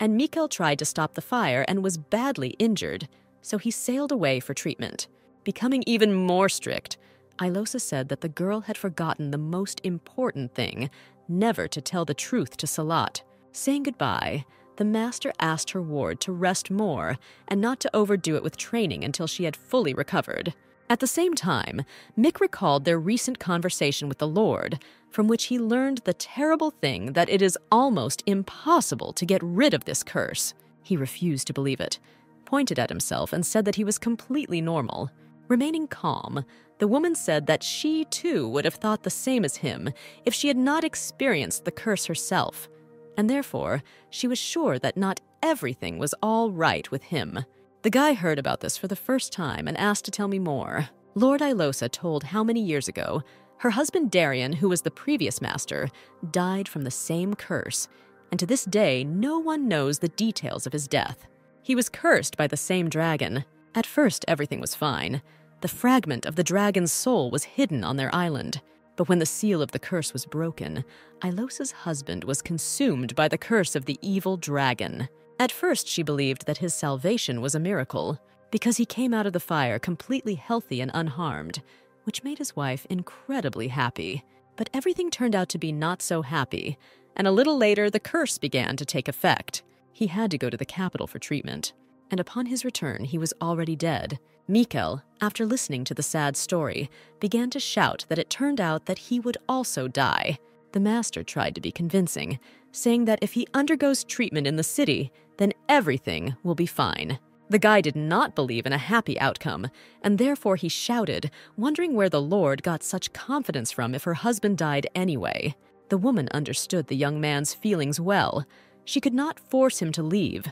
And Mikkel tried to stop the fire and was badly injured, so he sailed away for treatment. Becoming even more strict, Ilosa said that the girl had forgotten the most important thing never to tell the truth to Salat. Saying goodbye, the master asked her ward to rest more and not to overdo it with training until she had fully recovered. At the same time, Mick recalled their recent conversation with the Lord, from which he learned the terrible thing that it is almost impossible to get rid of this curse. He refused to believe it, pointed at himself, and said that he was completely normal. Remaining calm, the woman said that she too would have thought the same as him if she had not experienced the curse herself, and therefore she was sure that not everything was all right with him. The guy heard about this for the first time and asked to tell me more. Lord Ilosa told how many years ago her husband Darian, who was the previous master, died from the same curse, and to this day no one knows the details of his death. He was cursed by the same dragon. At first, everything was fine. The fragment of the dragon's soul was hidden on their island. But when the seal of the curse was broken, Ilosa's husband was consumed by the curse of the evil dragon. At first, she believed that his salvation was a miracle, because he came out of the fire completely healthy and unharmed, which made his wife incredibly happy. But everything turned out to be not so happy, and a little later, the curse began to take effect. He had to go to the capital for treatment, and upon his return, he was already dead. Mikkel, after listening to the sad story, began to shout that it turned out that he would also die. The master tried to be convincing, saying that if he undergoes treatment in the city, then everything will be fine. The guy did not believe in a happy outcome, and therefore he shouted, wondering where the Lord got such confidence from if her husband died anyway. The woman understood the young man's feelings well. She could not force him to leave,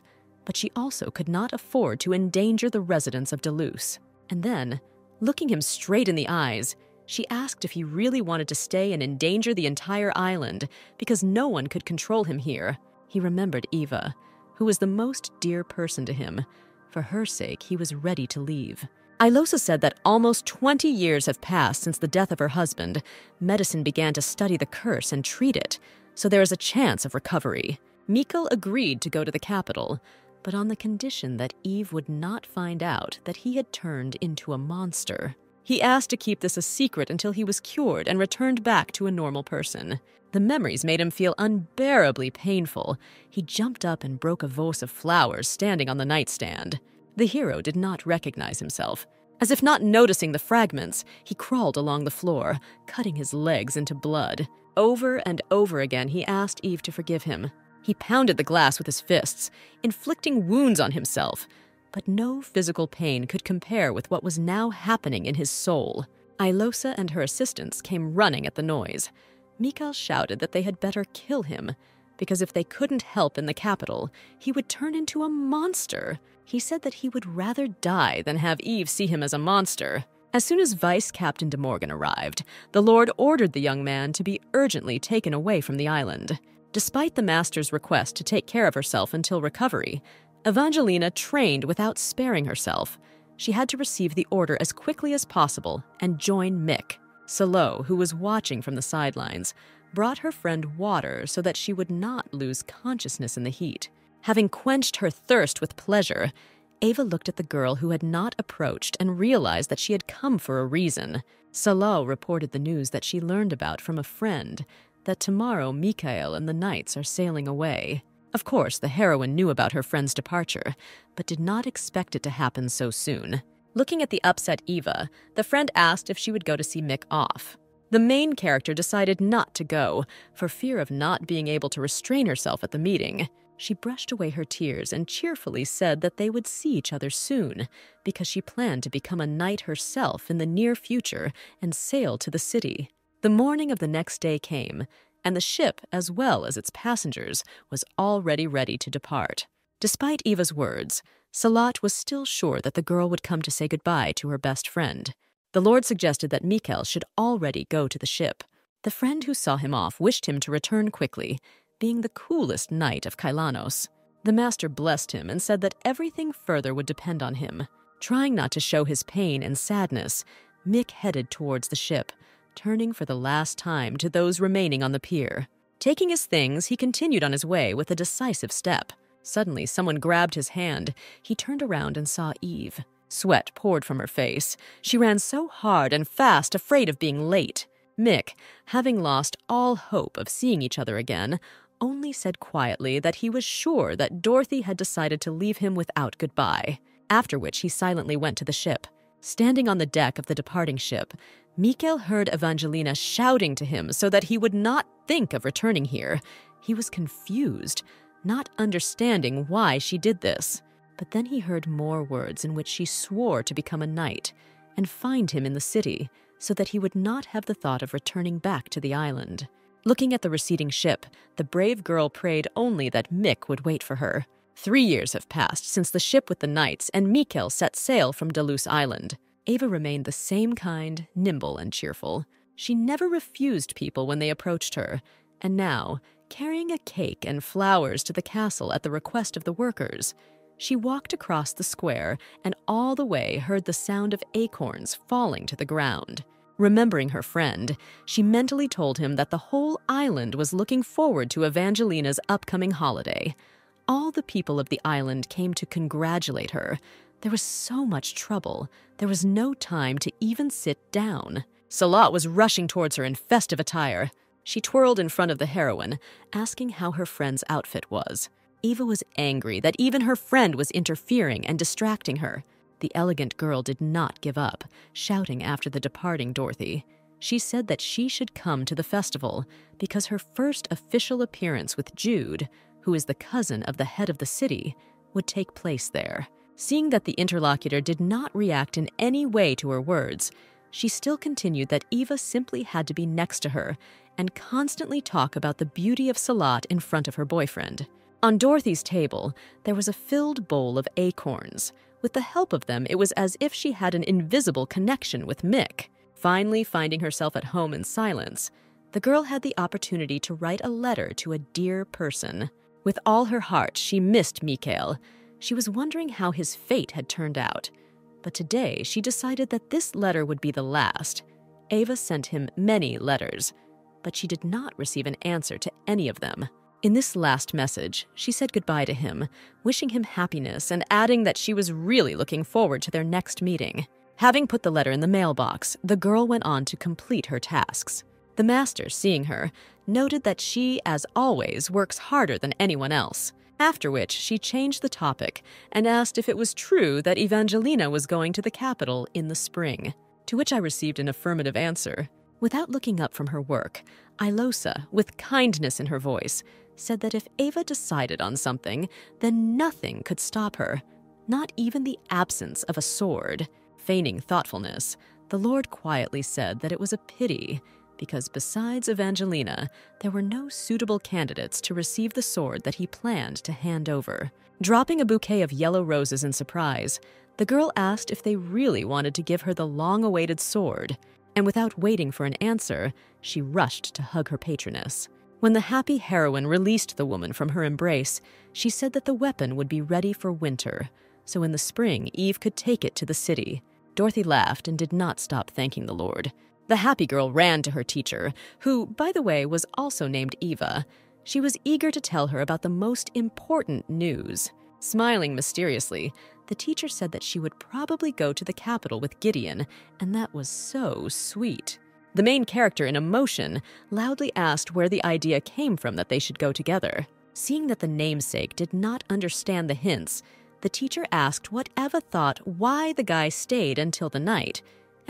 but she also could not afford to endanger the residents of Delos. And then, looking him straight in the eyes, she asked if he really wanted to stay and endanger the entire island because no one could control him here. He remembered Eva, who was the most dear person to him. For her sake, he was ready to leave. Ilosa said that almost 20 years have passed since the death of her husband. Medicine began to study the curse and treat it, so there is a chance of recovery. Mikkel agreed to go to the capital, but on the condition that Eve would not find out that he had turned into a monster. He asked to keep this a secret until he was cured and returned back to a normal person. The memories made him feel unbearably painful. He jumped up and broke a vase of flowers standing on the nightstand. The hero did not recognize himself. As if not noticing the fragments, he crawled along the floor, cutting his legs into blood. Over and over again, he asked Eve to forgive him. He pounded the glass with his fists, inflicting wounds on himself, but no physical pain could compare with what was now happening in his soul. Ilosa and her assistants came running at the noise. Mikkel shouted that they had better kill him, because if they couldn't help in the capital, he would turn into a monster. He said that he would rather die than have Eve see him as a monster. As soon as Vice Captain de Morgan arrived, the Lord ordered the young man to be urgently taken away from the island. Despite the master's request to take care of herself until recovery, Evangelina trained without sparing herself. She had to receive the order as quickly as possible and join Mick. Salo, who was watching from the sidelines, brought her friend water so that she would not lose consciousness in the heat. Having quenched her thirst with pleasure, Ava looked at the girl who had not approached and realized that she had come for a reason. Salo reported the news that she learned about from a friend that tomorrow Mikhail and the knights are sailing away. Of course, the heroine knew about her friend's departure, but did not expect it to happen so soon. Looking at the upset Eva, the friend asked if she would go to see Mick off. The main character decided not to go, for fear of not being able to restrain herself at the meeting. She brushed away her tears and cheerfully said that they would see each other soon, because she planned to become a knight herself in the near future and sail to the city. The morning of the next day came, and the ship, as well as its passengers, was already ready to depart. Despite Eva's words, Salat was still sure that the girl would come to say goodbye to her best friend. The Lord suggested that Mikkel should already go to the ship. The friend who saw him off wished him to return quickly, being the coolest knight of Kailanos. The master blessed him and said that everything further would depend on him. Trying not to show his pain and sadness, Mick headed towards the ship, turning for the last time to those remaining on the pier. Taking his things, he continued on his way with a decisive step. Suddenly, someone grabbed his hand. He turned around and saw Eve. Sweat poured from her face. She ran so hard and fast, afraid of being late. Mick, having lost all hope of seeing each other again, only said quietly that he was sure that Dotori had decided to leave him without goodbye, after which he silently went to the ship. Standing on the deck of the departing ship, Mikael heard Evangelina shouting to him so that he would not think of returning here. He was confused, not understanding why she did this. But then he heard more words in which she swore to become a knight and find him in the city so that he would not have the thought of returning back to the island. Looking at the receding ship, the brave girl prayed only that Mick would wait for her. Three years have passed since the ship with the knights and Mikael set sail from Delos Island. Ava remained the same kind, nimble, and cheerful. She never refused people when they approached her, and now, carrying a cake and flowers to the castle at the request of the workers, she walked across the square and all the way heard the sound of acorns falling to the ground. Remembering her friend, she mentally told him that the whole island was looking forward to Evangelina's upcoming holiday. All the people of the island came to congratulate her. There was so much trouble, there was no time to even sit down. Salat was rushing towards her in festive attire. She twirled in front of the heroine, asking how her friend's outfit was. Eva was angry that even her friend was interfering and distracting her. The elegant girl did not give up, shouting after the departing Dotori. She said that she should come to the festival because her first official appearance with Jude, who is the cousin of the head of the city, would take place there. Seeing that the interlocutor did not react in any way to her words, she still continued that Eva simply had to be next to her and constantly talk about the beauty of Salat in front of her boyfriend. On Dotori's table, there was a filled bowl of acorns. With the help of them, it was as if she had an invisible connection with Mick. Finally, finding herself at home in silence, the girl had the opportunity to write a letter to a dear person. With all her heart, she missed Mikael. She was wondering how his fate had turned out. But today, she decided that this letter would be the last. Ava sent him many letters, but she did not receive an answer to any of them. In this last message, she said goodbye to him, wishing him happiness and adding that she was really looking forward to their next meeting. Having put the letter in the mailbox, the girl went on to complete her tasks. The master, seeing her, noted that she, as always, works harder than anyone else. After which, she changed the topic and asked if it was true that Evangelina was going to the capital in the spring. To which I received an affirmative answer. Without looking up from her work, Ilosa, with kindness in her voice, said that if Ava decided on something, then nothing could stop her, not even the absence of a sword. Feigning thoughtfulness, the Lord quietly said that it was a pity, because besides Evangelina, there were no suitable candidates to receive the sword that he planned to hand over. Dropping a bouquet of yellow roses in surprise, the girl asked if they really wanted to give her the long awaited sword, and without waiting for an answer, she rushed to hug her patroness. When the happy heroine released the woman from her embrace, she said that the weapon would be ready for winter, so in the spring Eve could take it to the city. Dotori laughed and did not stop thanking the Lord. The happy girl ran to her teacher, who, by the way, was also named Eva. She was eager to tell her about the most important news. Smiling mysteriously, the teacher said that she would probably go to the capital with Gideon, and that was so sweet. The main character in emotion loudly asked where the idea came from that they should go together. Seeing that the namesake did not understand the hints, the teacher asked what Eva thought why the guy stayed until the night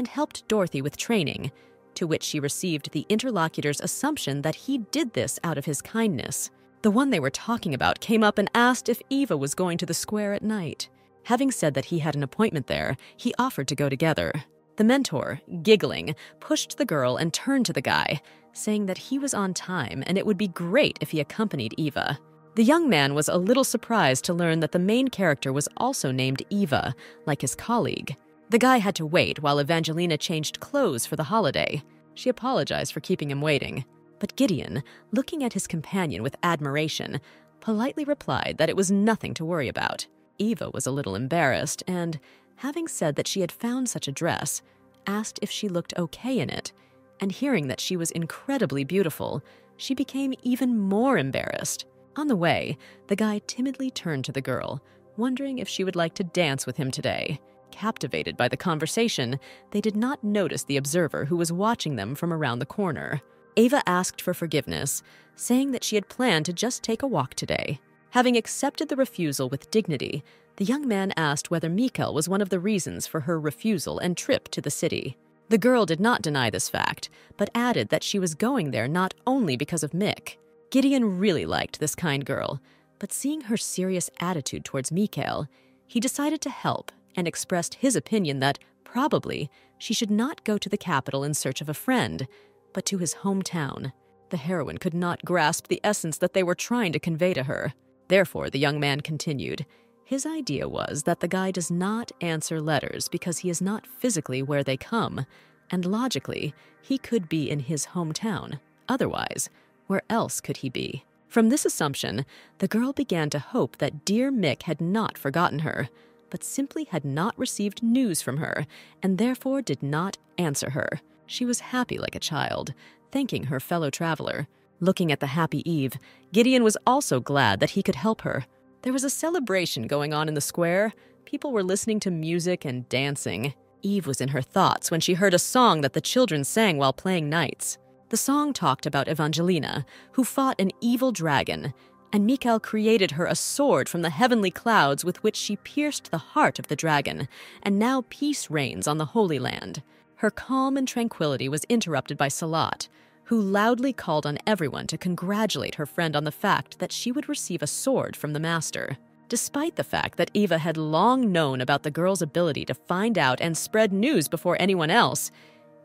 and helped Dotori with training, to which she received the interlocutor's assumption that he did this out of his kindness. The one they were talking about came up and asked if Eva was going to the square at night. Having said that he had an appointment there, he offered to go together. The mentor, giggling, pushed the girl and turned to the guy, saying that he was on time and it would be great if he accompanied Eva. The young man was a little surprised to learn that the main character was also named Eva, like his colleague. The guy had to wait while Evangelina changed clothes for the holiday. She apologized for keeping him waiting. But Gideon, looking at his companion with admiration, politely replied that it was nothing to worry about. Eva was a little embarrassed and, having said that she had found such a dress, asked if she looked okay in it, and hearing that she was incredibly beautiful, she became even more embarrassed. On the way, the guy timidly turned to the girl, wondering if she would like to dance with him today. Captivated by the conversation, they did not notice the observer who was watching them from around the corner. Ava asked for forgiveness, saying that she had planned to just take a walk today. Having accepted the refusal with dignity, the young man asked whether Mikkel was one of the reasons for her refusal and trip to the city. The girl did not deny this fact, but added that she was going there not only because of Mick. Gideon really liked this kind girl, but seeing her serious attitude towards Mikhail, he decided to help and expressed his opinion that, probably, she should not go to the capital in search of a friend, but to his hometown. The heroine could not grasp the essence that they were trying to convey to her. Therefore, the young man continued. His idea was that the guy does not answer letters because he is not physically where they come, and logically, he could be in his hometown. Otherwise, where else could he be? From this assumption, the girl began to hope that dear Mick had not forgotten her, but simply had not received news from her, and therefore did not answer her. She was happy like a child, thanking her fellow traveler. Looking at the happy Eve, Gideon was also glad that he could help her. There was a celebration going on in the square. People were listening to music and dancing. Eve was in her thoughts when she heard a song that the children sang while playing knights. The song talked about Evangelina, who fought an evil dragon, and Mikael created her a sword from the heavenly clouds with which she pierced the heart of the dragon, and now peace reigns on the Holy Land. Her calm and tranquility was interrupted by Salat, who loudly called on everyone to congratulate her friend on the fact that she would receive a sword from the master. Despite the fact that Eva had long known about the girl's ability to find out and spread news before anyone else,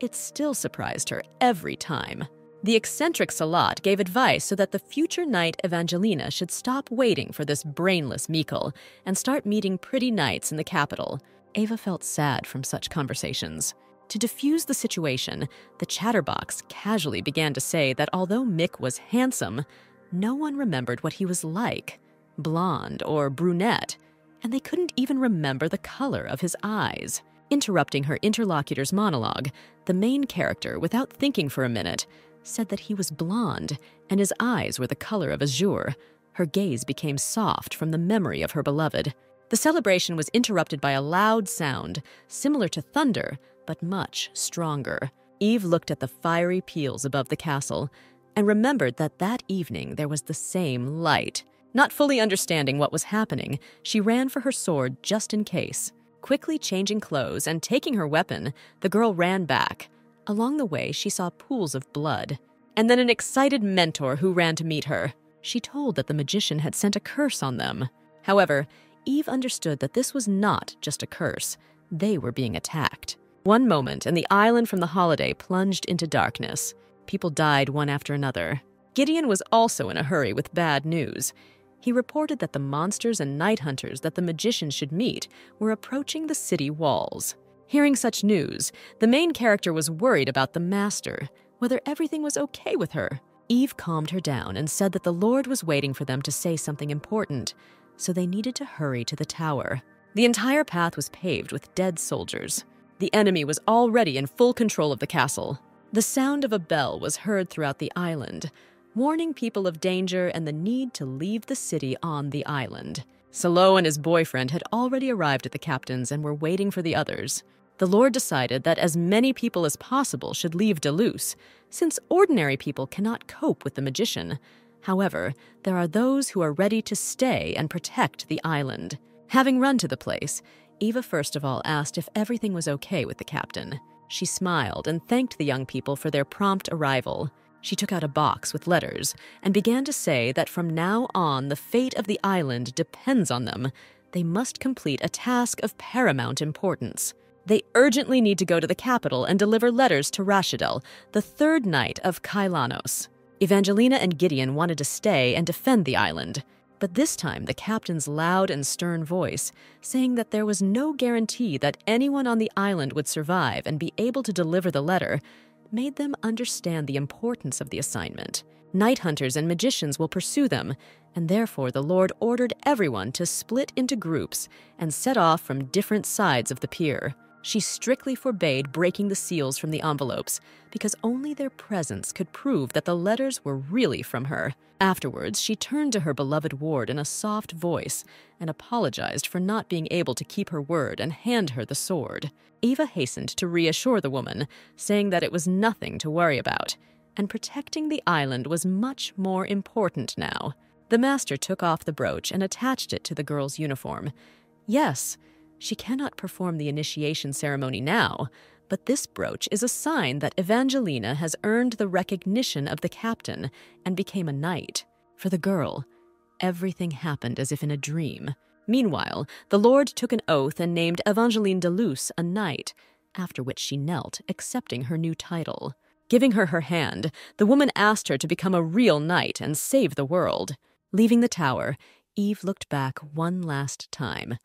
it still surprised her every time. The eccentric Salat gave advice so that the future knight Evangelina should stop waiting for this brainless Mikkel and start meeting pretty knights in the capital. Ava felt sad from such conversations. To diffuse the situation, the chatterbox casually began to say that although Mick was handsome, no one remembered what he was like blonde or brunette, and they couldn't even remember the color of his eyes. Interrupting her interlocutor's monologue, the main character, without thinking for a minute, said that he was blonde and his eyes were the color of azure. Her gaze became soft from the memory of her beloved. The celebration was interrupted by a loud sound, similar to thunder, but much stronger. Eve looked at the fiery peals above the castle and remembered that that evening there was the same light. Not fully understanding what was happening, she ran for her sword just in case. Quickly changing clothes and taking her weapon, the girl ran back. Along the way, she saw pools of blood, and then an excited mentor who ran to meet her. She told that the magician had sent a curse on them. However, Eve understood that this was not just a curse, they were being attacked. One moment, and the island from the holiday plunged into darkness. People died one after another. Gideon was also in a hurry with bad news. He reported that the monsters and night hunters that the magician should meet were approaching the city walls. Hearing such news, the main character was worried about the master, whether everything was okay with her. Eve calmed her down and said that the Lord was waiting for them to say something important, so they needed to hurry to the tower. The entire path was paved with dead soldiers. The enemy was already in full control of the castle. The sound of a bell was heard throughout the island, warning people of danger and the need to leave the city on the island. Salo and his boyfriend had already arrived at the captain's and were waiting for the others. The Lord decided that as many people as possible should leave Delos, since ordinary people cannot cope with the magician. However, there are those who are ready to stay and protect the island. Having run to the place, Eva first of all asked if everything was okay with the captain. She smiled and thanked the young people for their prompt arrival. She took out a box with letters and began to say that from now on the fate of the island depends on them. They must complete a task of paramount importance. They urgently need to go to the capital and deliver letters to Rashidel, the third knight of Kailanos. Evangelina and Gideon wanted to stay and defend the island, but this time the captain's loud and stern voice, saying that there was no guarantee that anyone on the island would survive and be able to deliver the letter, made them understand the importance of the assignment. Night hunters and magicians will pursue them, and therefore the Lord ordered everyone to split into groups and set off from different sides of the pier. She strictly forbade breaking the seals from the envelopes because only their presence could prove that the letters were really from her. Afterwards, she turned to her beloved ward in a soft voice and apologized for not being able to keep her word and hand her the sword. Eva hastened to reassure the woman, saying that it was nothing to worry about, and protecting the island was much more important now. The master took off the brooch and attached it to the girl's uniform. Yes, she cannot perform the initiation ceremony now, but this brooch is a sign that Evangelina has earned the recognition of the captain and became a knight. For the girl, everything happened as if in a dream. Meanwhile, the Lord took an oath and named Evangeline de Luce a knight, after which she knelt, accepting her new title. Giving her her hand, the woman asked her to become a real knight and save the world. Leaving the tower, Eve looked back one last time.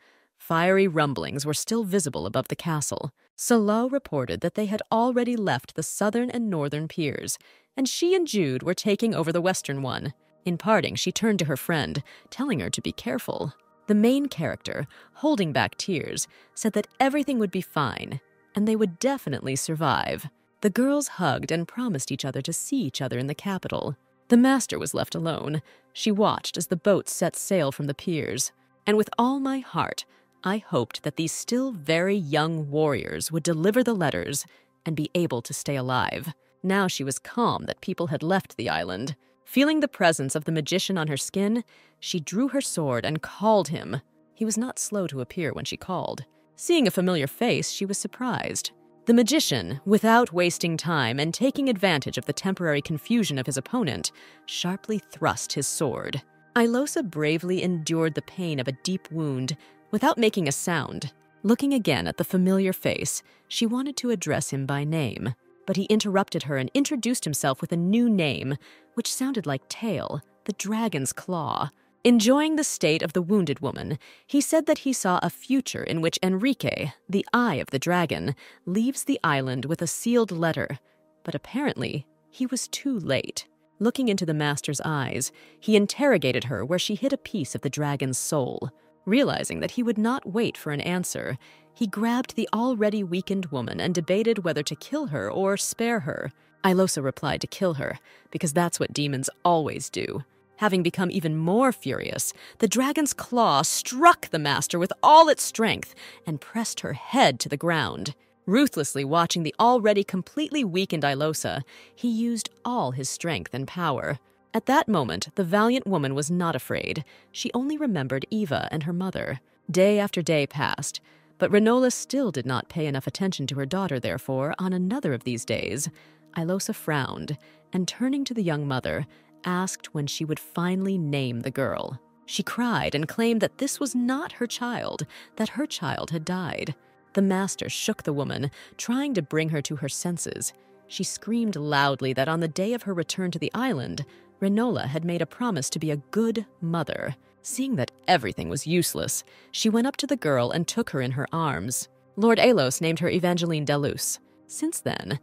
Fiery rumblings were still visible above the castle. Salo reported that they had already left the southern and northern piers, and she and Jude were taking over the western one. In parting, she turned to her friend, telling her to be careful. The main character, holding back tears, said that everything would be fine, and they would definitely survive. The girls hugged and promised each other to see each other in the capital. The master was left alone. She watched as the boats set sail from the piers. And with all my heart, I hoped that these still very young warriors would deliver the letters and be able to stay alive. Now she was calm that people had left the island. Feeling the presence of the magician on her skin, she drew her sword and called him. He was not slow to appear when she called. Seeing a familiar face, she was surprised. The magician, without wasting time and taking advantage of the temporary confusion of his opponent, sharply thrust his sword. Ilosa bravely endured the pain of a deep wound without making a sound. Looking again at the familiar face, she wanted to address him by name, but he interrupted her and introduced himself with a new name, which sounded like Tail, the dragon's claw. Enjoying the state of the wounded woman, he said that he saw a future in which Enrique, the eye of the dragon, leaves the island with a sealed letter. But apparently, he was too late. Looking into the master's eyes, he interrogated her where she hid a piece of the dragon's soul. Realizing that he would not wait for an answer, he grabbed the already weakened woman and debated whether to kill her or spare her. Ilosa replied to kill her, because that's what demons always do. Having become even more furious, the dragon's claw struck the master with all its strength and pressed her head to the ground. Ruthlessly watching the already completely weakened Ilosa, he used all his strength and power. At that moment, the valiant woman was not afraid. She only remembered Eva and her mother. Day after day passed, but Renola still did not pay enough attention to her daughter, therefore, on another of these days, Ilosa frowned, and turning to the young mother, asked when she would finally name the girl. She cried and claimed that this was not her child, that her child had died. The master shook the woman, trying to bring her to her senses. She screamed loudly that on the day of her return to the island, Renola had made a promise to be a good mother. Seeing that everything was useless, she went up to the girl and took her in her arms. Lord Alos named her Evangeline Delos. Since then,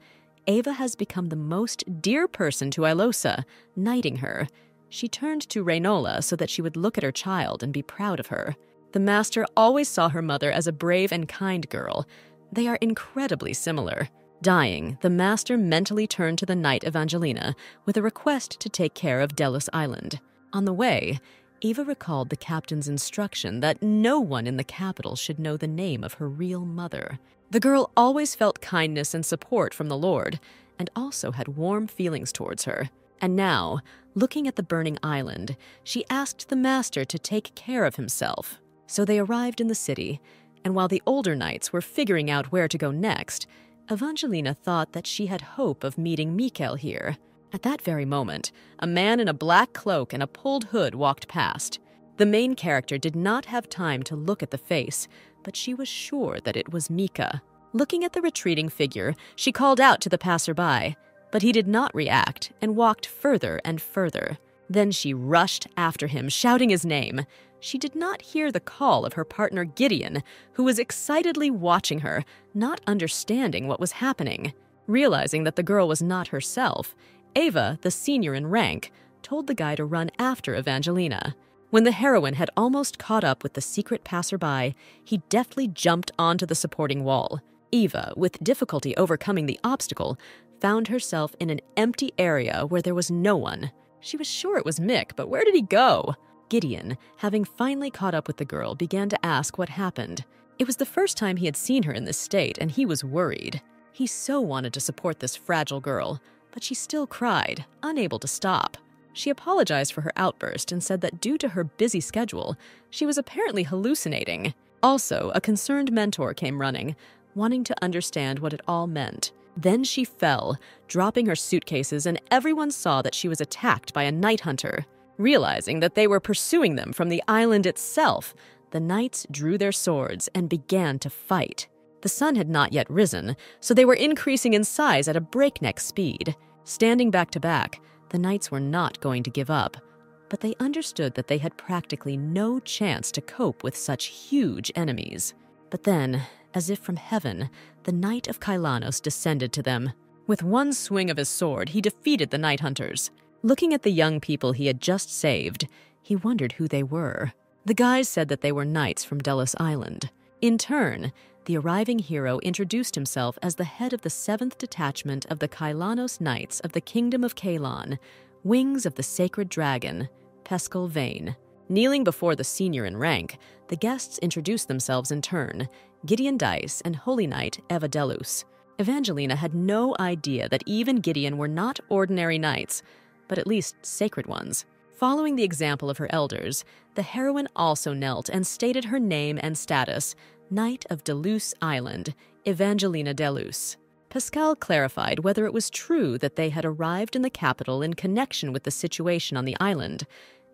Ava has become the most dear person to Ilosa, knighting her. She turned to Renola so that she would look at her child and be proud of her. The master always saw her mother as a brave and kind girl. They are incredibly similar. Dying, the master mentally turned to the knight Evangelina with a request to take care of Delos Island. On the way, Eva recalled the captain's instruction that no one in the capital should know the name of her real mother. The girl always felt kindness and support from the Lord, and also had warm feelings towards her. And now, looking at the burning island, she asked the master to take care of himself. So they arrived in the city, and while the older knights were figuring out where to go next, Evangelina thought that she had hope of meeting Mikel here. At that very moment, a man in a black cloak and a pulled hood walked past. The main character did not have time to look at the face, but she was sure that it was Mika. Looking at the retreating figure, she called out to the passerby, but he did not react and walked further and further. Then she rushed after him, shouting his name. She did not hear the call of her partner Gideon, who was excitedly watching her, not understanding what was happening. Realizing that the girl was not herself, Ava, the senior in rank, told the guy to run after Evangelina. When the heroine had almost caught up with the secret passerby, he deftly jumped onto the supporting wall. Eva, with difficulty overcoming the obstacle, found herself in an empty area where there was no one. She was sure it was Mick, but where did he go? Gideon, having finally caught up with the girl, began to ask what happened. It was the first time he had seen her in this state, and he was worried. He so wanted to support this fragile girl, but she still cried, unable to stop. She apologized for her outburst and said that due to her busy schedule, she was apparently hallucinating. Also, a concerned mentor came running, wanting to understand what it all meant. Then she fell, dropping her suitcases, and everyone saw that she was attacked by a night hunter. Realizing that they were pursuing them from the island itself, the knights drew their swords and began to fight. The sun had not yet risen, so they were increasing in size at a breakneck speed. Standing back to back, the knights were not going to give up, but they understood that they had practically no chance to cope with such huge enemies. But then, as if from heaven, the Knight of Kailanos descended to them. With one swing of his sword, he defeated the night hunters. Looking at the young people he had just saved, he wondered who they were. The guys said that they were knights from Delos Island. In turn, the arriving hero introduced himself as the head of the 7th detachment of the Kailanos Knights of the Kingdom of Kalon, Wings of the Sacred Dragon, Pascal Vane. Kneeling before the senior in rank, the guests introduced themselves in turn Gideon Dice and Holy Knight Eva Delus. Evangelina had no idea that Eve and Gideon were not ordinary knights, but at least sacred ones. Following the example of her elders, the heroine also knelt and stated her name and status Knight of Delos Island, Evangelina Delus. Pascal clarified whether it was true that they had arrived in the capital in connection with the situation on the island,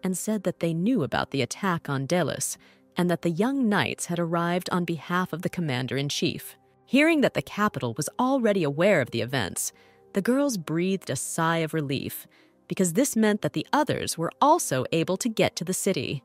and said that they knew about the attack on Delos and that the young knights had arrived on behalf of the commander in chief. Hearing that the capital was already aware of the events, the girls breathed a sigh of relief because this meant that the others were also able to get to the city.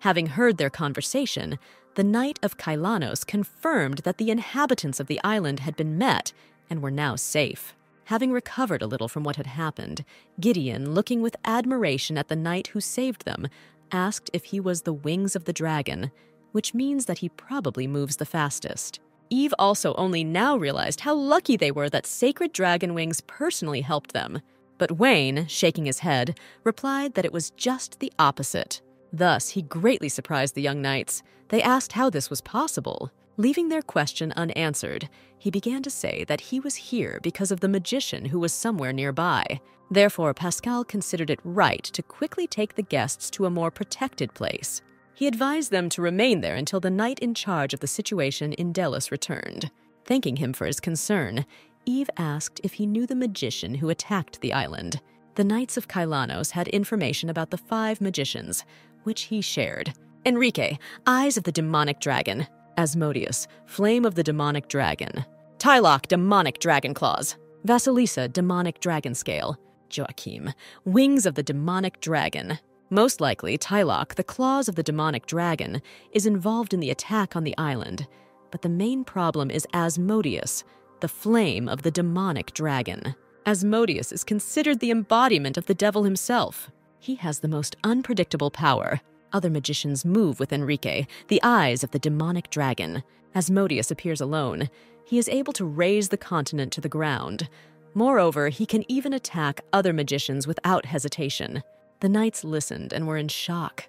Having heard their conversation, the Knight of Kailanos confirmed that the inhabitants of the island had been met and were now safe. Having recovered a little from what had happened, Gideon, looking with admiration at the knight who saved them, asked if he was the wings of the dragon, which means that he probably moves the fastest. Eve also only now realized how lucky they were that Sacred Dragon Wings personally helped them. But Wayne, shaking his head, replied that it was just the opposite. Thus, he greatly surprised the young knights. They asked how this was possible. Leaving their question unanswered, he began to say that he was here because of the magician who was somewhere nearby. Therefore, Pascal considered it right to quickly take the guests to a more protected place. He advised them to remain there until the knight in charge of the situation in Delos returned. Thanking him for his concern, Eve asked if he knew the magician who attacked the island. The Knights of Kailanos had information about the five magicians, which he shared. Enrique, Eyes of the Demonic Dragon. Asmodeus, Flame of the Demonic Dragon. Tylock, Demonic Dragon Claws. Vasilisa, Demonic Dragon Scale. Joachim, Wings of the Demonic Dragon. Most likely, Tylock, the claws of the demonic dragon, is involved in the attack on the island, but the main problem is Asmodeus, the flame of the demonic dragon. Asmodeus is considered the embodiment of the devil himself. He has the most unpredictable power. Other magicians move with Enrique, the eyes of the demonic dragon. Asmodeus appears alone. He is able to raise the continent to the ground. Moreover, he can even attack other magicians without hesitation. The knights listened and were in shock.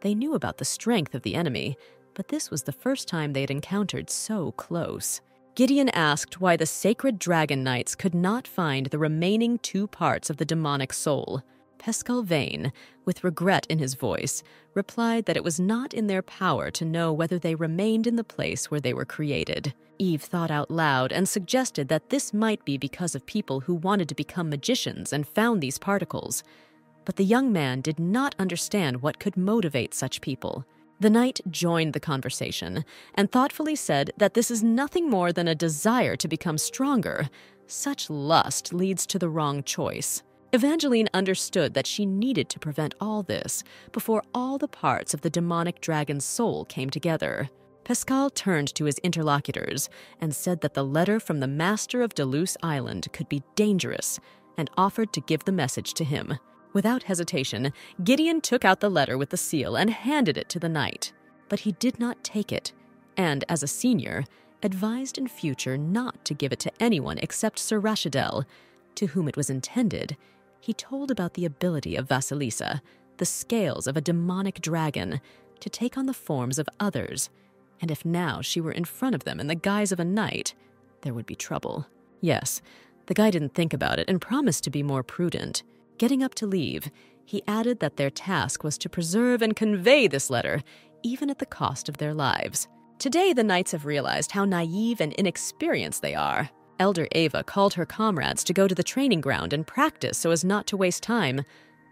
They knew about the strength of the enemy, but this was the first time they had encountered so close. Gideon asked why the sacred dragon knights could not find the remaining two parts of the demonic soul. Pascal Vane, with regret in his voice, replied that it was not in their power to know whether they remained in the place where they were created. Eve thought out loud and suggested that this might be because of people who wanted to become magicians and found these particles. But the young man did not understand what could motivate such people. The knight joined the conversation and thoughtfully said that this is nothing more than a desire to become stronger. Such lust leads to the wrong choice. Evangeline understood that she needed to prevent all this before all the parts of the demonic dragon's soul came together. Pascal turned to his interlocutors and said that the letter from the master of Delos Island could be dangerous and offered to give the message to him. Without hesitation, Gideon took out the letter with the seal and handed it to the knight. But he did not take it, and as a senior, advised in future not to give it to anyone except Sir Rashidel, to whom it was intended. He told about the ability of Vasilisa, the scales of a demonic dragon, to take on the forms of others and if now she were in front of them in the guise of a knight, there would be trouble. Yes, the guy didn't think about it and promised to be more prudent. Getting up to leave, he added that their task was to preserve and convey this letter, even at the cost of their lives. Today, the knights have realized how naive and inexperienced they are. Elder Ava called her comrades to go to the training ground and practice so as not to waste time,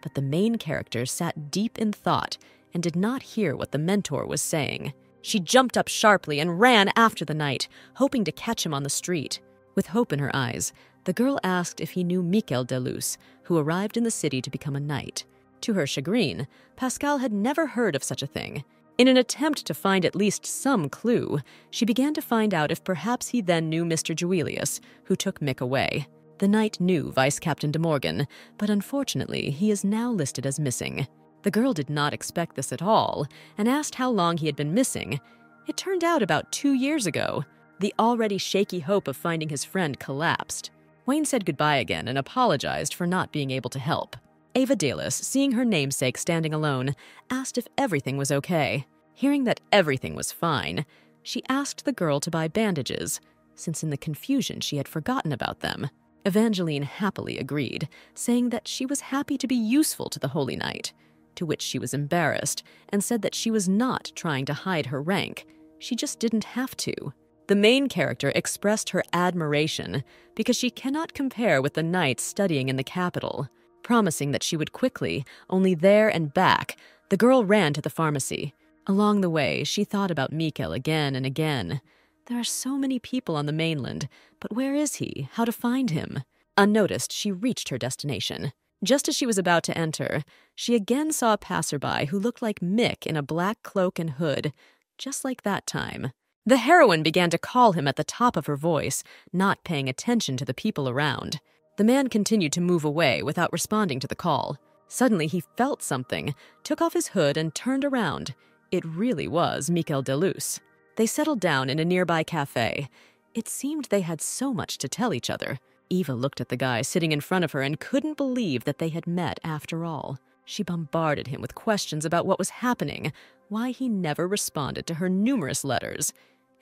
but the main characters sat deep in thought and did not hear what the mentor was saying. She jumped up sharply and ran after the knight, hoping to catch him on the street. With hope in her eyes, the girl asked if he knew Miquel Delus, who arrived in the city to become a knight. To her chagrin, Pascal had never heard of such a thing. In an attempt to find at least some clue, she began to find out if perhaps he then knew Mr. Juelius, who took Mick away. The knight knew Vice Captain de Morgan, but unfortunately, he is now listed as missing. The girl did not expect this at all and asked how long he had been missing. It turned out about two years ago. The already shaky hope of finding his friend collapsed. Wayne said goodbye again and apologized for not being able to help. Ava Dalis, seeing her namesake standing alone, asked if everything was okay. Hearing that everything was fine, she asked the girl to buy bandages, since in the confusion she had forgotten about them. Evangeline happily agreed, saying that she was happy to be useful to the Holy Knight to which she was embarrassed and said that she was not trying to hide her rank. She just didn't have to. The main character expressed her admiration because she cannot compare with the knights studying in the capital. Promising that she would quickly, only there and back, the girl ran to the pharmacy. Along the way, she thought about Miquel again and again. There are so many people on the mainland, but where is he? How to find him? Unnoticed, she reached her destination. Just as she was about to enter, she again saw a passerby who looked like Mick in a black cloak and hood, just like that time. The heroine began to call him at the top of her voice, not paying attention to the people around. The man continued to move away without responding to the call. Suddenly, he felt something, took off his hood, and turned around. It really was Miquel Delus. They settled down in a nearby cafe. It seemed they had so much to tell each other. Eva looked at the guy sitting in front of her and couldn't believe that they had met after all. She bombarded him with questions about what was happening, why he never responded to her numerous letters,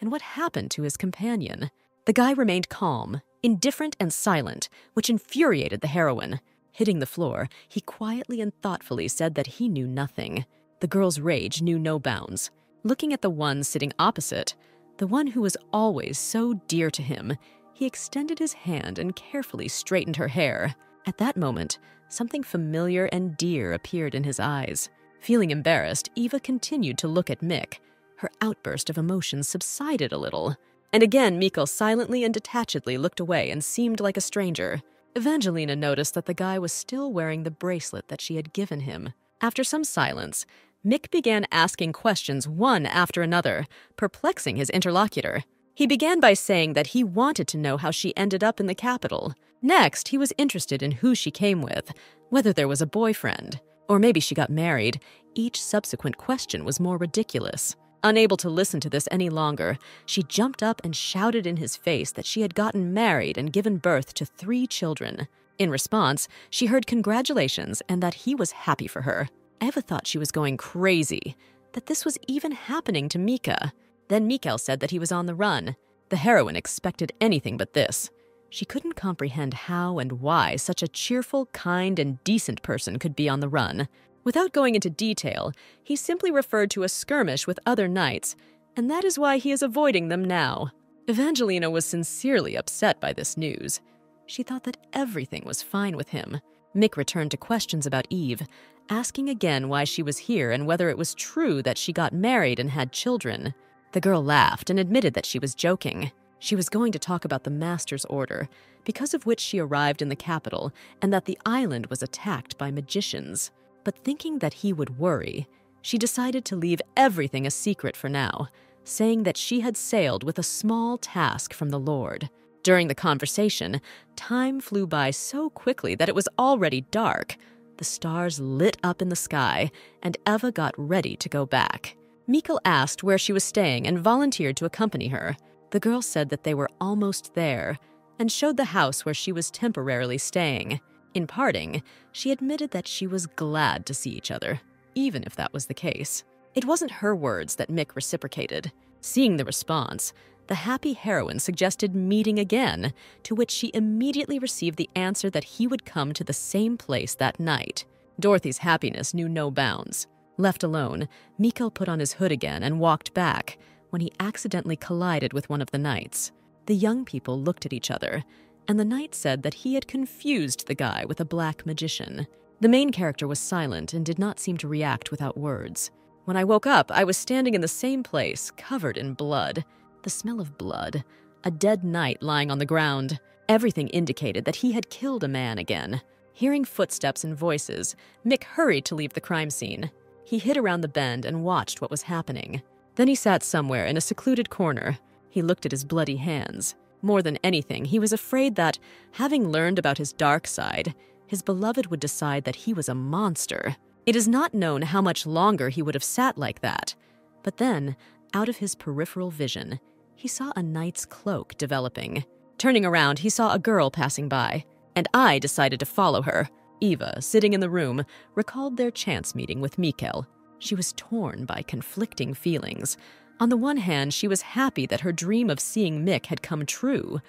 and what happened to his companion. The guy remained calm, indifferent, and silent, which infuriated the heroine. Hitting the floor, he quietly and thoughtfully said that he knew nothing. The girl's rage knew no bounds. Looking at the one sitting opposite, the one who was always so dear to him, he extended his hand and carefully straightened her hair. At that moment, something familiar and dear appeared in his eyes. Feeling embarrassed, Eva continued to look at Mick. Her outburst of emotion subsided a little. And again, Miquel silently and detachedly looked away and seemed like a stranger. Evangelina noticed that the guy was still wearing the bracelet that she had given him. After some silence, Mick began asking questions one after another, perplexing his interlocutor. He began by saying that he wanted to know how she ended up in the capital. Next, he was interested in who she came with, whether there was a boyfriend, or maybe she got married. Each subsequent question was more ridiculous. Unable to listen to this any longer, she jumped up and shouted in his face that she had gotten married and given birth to three children. In response, she heard congratulations and that he was happy for her. Eva thought she was going crazy, that this was even happening to Mika. Then Mikael said that he was on the run. The heroine expected anything but this. She couldn't comprehend how and why such a cheerful, kind, and decent person could be on the run. Without going into detail, he simply referred to a skirmish with other knights, and that is why he is avoiding them now. Evangelina was sincerely upset by this news. She thought that everything was fine with him. Mick returned to questions about Eve, asking again why she was here and whether it was true that she got married and had children. The girl laughed and admitted that she was joking. She was going to talk about the master's order, because of which she arrived in the capital, and that the island was attacked by magicians. But thinking that he would worry, she decided to leave everything a secret for now. saying that she had sailed with a small task from the Lord. During the conversation, time flew by so quickly that it was already dark. The stars lit up in the sky, and Eva got ready to go back. Mikkel asked where she was staying and volunteered to accompany her. The girl said that they were almost there and showed the house where she was temporarily staying. In parting, she admitted that she was glad to see each other, even if that was the case. It wasn't her words that Mick reciprocated. Seeing the response, the happy heroine suggested meeting again, to which she immediately received the answer that he would come to the same place that night. Dotori's happiness knew no bounds. Left alone, Mikkel put on his hood again and walked back when he accidentally collided with one of the knights. The young people looked at each other, and the knight said that he had confused the guy with a black magician. The main character was silent and did not seem to react without words. When I woke up, I was standing in the same place, covered in blood the smell of blood, a dead knight lying on the ground. Everything indicated that he had killed a man again. Hearing footsteps and voices, Mick hurried to leave the crime scene. He hid around the bend and watched what was happening. Then he sat somewhere in a secluded corner. He looked at his bloody hands. More than anything, he was afraid that, having learned about his dark side, his beloved would decide that he was a monster. It is not known how much longer he would have sat like that. But then, out of his peripheral vision, he saw a knight's cloak developing. Turning around, he saw a girl passing by, and I decided to follow her. Eva, sitting in the room, recalled their chance meeting with Mikkel. She was torn by conflicting feelings. On the one hand, she was happy that her dream of seeing Mick had come true,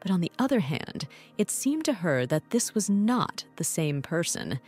but on the other hand, it seemed to her that this was not the same person.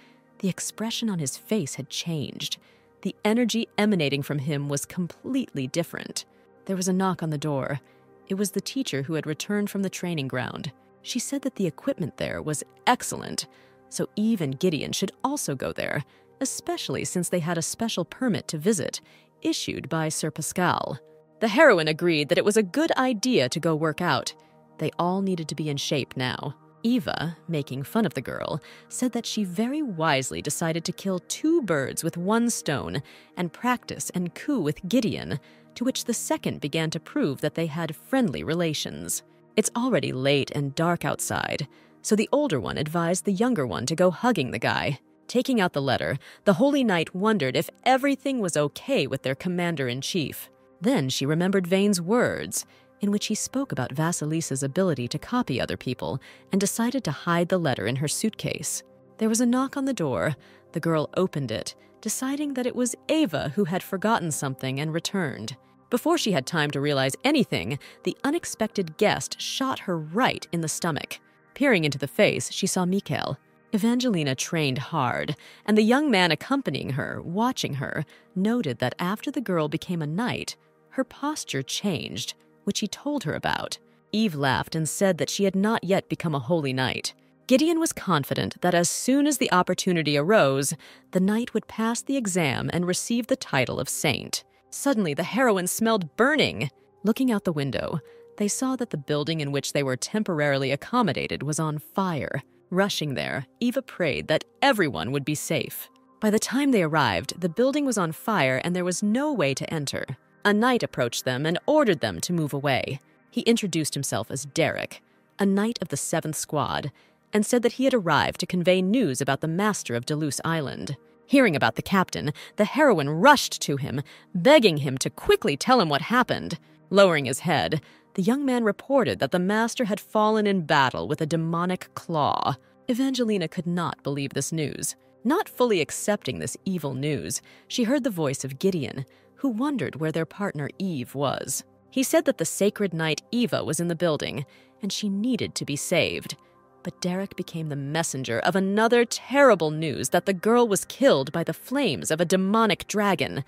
The expression on his face had changed. The energy emanating from him was completely different. There was a knock on the door. It was the teacher who had returned from the training ground. She said that the equipment there was excellent, so Eve and Gideon should also go there, especially since they had a special permit to visit, issued by Sir Pascal. The heroine agreed that it was a good idea to go work out. They all needed to be in shape now. Eva, making fun of the girl, said that she very wisely decided to kill two birds with one stone and practice and coup with Gideon to which the second began to prove that they had friendly relations. It's already late and dark outside, so the older one advised the younger one to go hugging the guy. Taking out the letter, the Holy Knight wondered if everything was okay with their commander in chief. Then she remembered Vane's words, in which he spoke about Vasilisa's ability to copy other people, and decided to hide the letter in her suitcase. There was a knock on the door. The girl opened it deciding that it was Ava who had forgotten something and returned. Before she had time to realize anything, the unexpected guest shot her right in the stomach. Peering into the face, she saw Mikkel. Evangelina trained hard, and the young man accompanying her, watching her, noted that after the girl became a knight, her posture changed, which he told her about. Eve laughed and said that she had not yet become a holy knight. Gideon was confident that as soon as the opportunity arose, the knight would pass the exam and receive the title of saint. Suddenly, the heroine smelled burning. Looking out the window, they saw that the building in which they were temporarily accommodated was on fire. Rushing there, Eva prayed that everyone would be safe. By the time they arrived, the building was on fire and there was no way to enter. A knight approached them and ordered them to move away. He introduced himself as Derek, a knight of the 7th Squad, and said that he had arrived to convey news about the master of Delos Island. Hearing about the captain, the heroine rushed to him, begging him to quickly tell him what happened. Lowering his head, the young man reported that the master had fallen in battle with a demonic claw. Evangelina could not believe this news. Not fully accepting this evil news, she heard the voice of Gideon, who wondered where their partner Eve was. He said that the sacred knight Eva was in the building, and she needed to be saved. But Derek became the messenger of another terrible news that the girl was killed by the flames of a demonic dragon.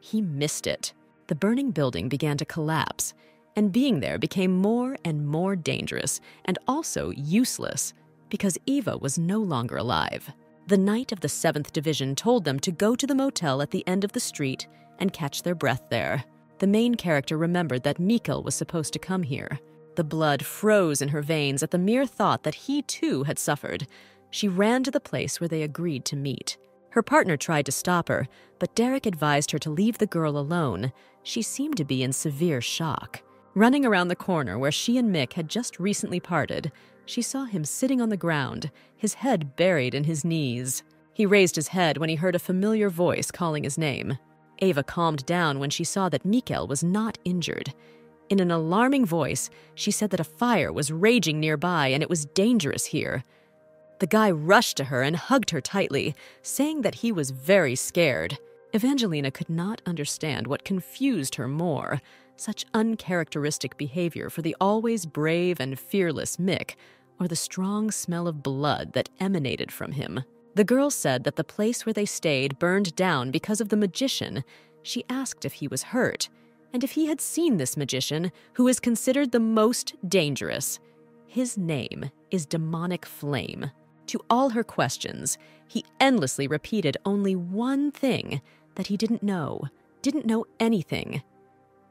He missed it. The burning building began to collapse, and being there became more and more dangerous and also useless because Eva was no longer alive. The knight of the 7th Division told them to go to the motel at the end of the street and catch their breath there. The main character remembered that Mikkel was supposed to come here. The blood froze in her veins at the mere thought that he too had suffered. She ran to the place where they agreed to meet. Her partner tried to stop her, but Derek advised her to leave the girl alone. She seemed to be in severe shock. Running around the corner where she and Mick had just recently parted, she saw him sitting on the ground, his head buried in his knees. He raised his head when he heard a familiar voice calling his name. Ava calmed down when she saw that Mikkel was not injured. In an alarming voice, she said that a fire was raging nearby and it was dangerous here. The guy rushed to her and hugged her tightly, saying that he was very scared. Evangelina could not understand what confused her more such uncharacteristic behavior for the always brave and fearless Mick, or the strong smell of blood that emanated from him. The girl said that the place where they stayed burned down because of the magician. She asked if he was hurt, and if he had seen this magician, who is considered the most dangerous. His name is Demonic Flame. To all her questions, he endlessly repeated only one thing that he didn't know, didn't know anything.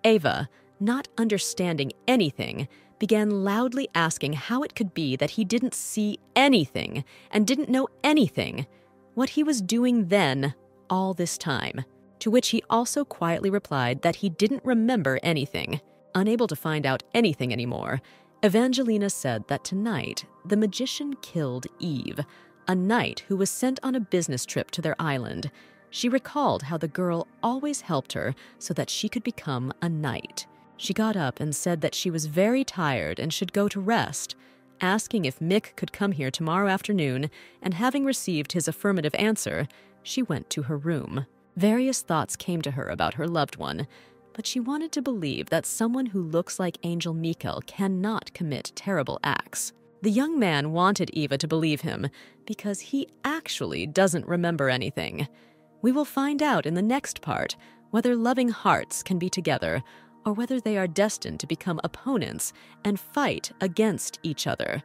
Ava, not understanding anything, began loudly asking how it could be that he didn't see anything and didn't know anything, what he was doing then, all this time. To which he also quietly replied that he didn't remember anything. Unable to find out anything anymore, Evangelina said that tonight the magician killed Eve, a knight who was sent on a business trip to their island. She recalled how the girl always helped her so that she could become a knight. She got up and said that she was very tired and should go to rest, asking if Mick could come here tomorrow afternoon, and having received his affirmative answer, she went to her room. Various thoughts came to her about her loved one, but she wanted to believe that someone who looks like Angel Mikkel cannot commit terrible acts. The young man wanted Eva to believe him because he actually doesn't remember anything. We will find out in the next part whether loving hearts can be together or whether they are destined to become opponents and fight against each other.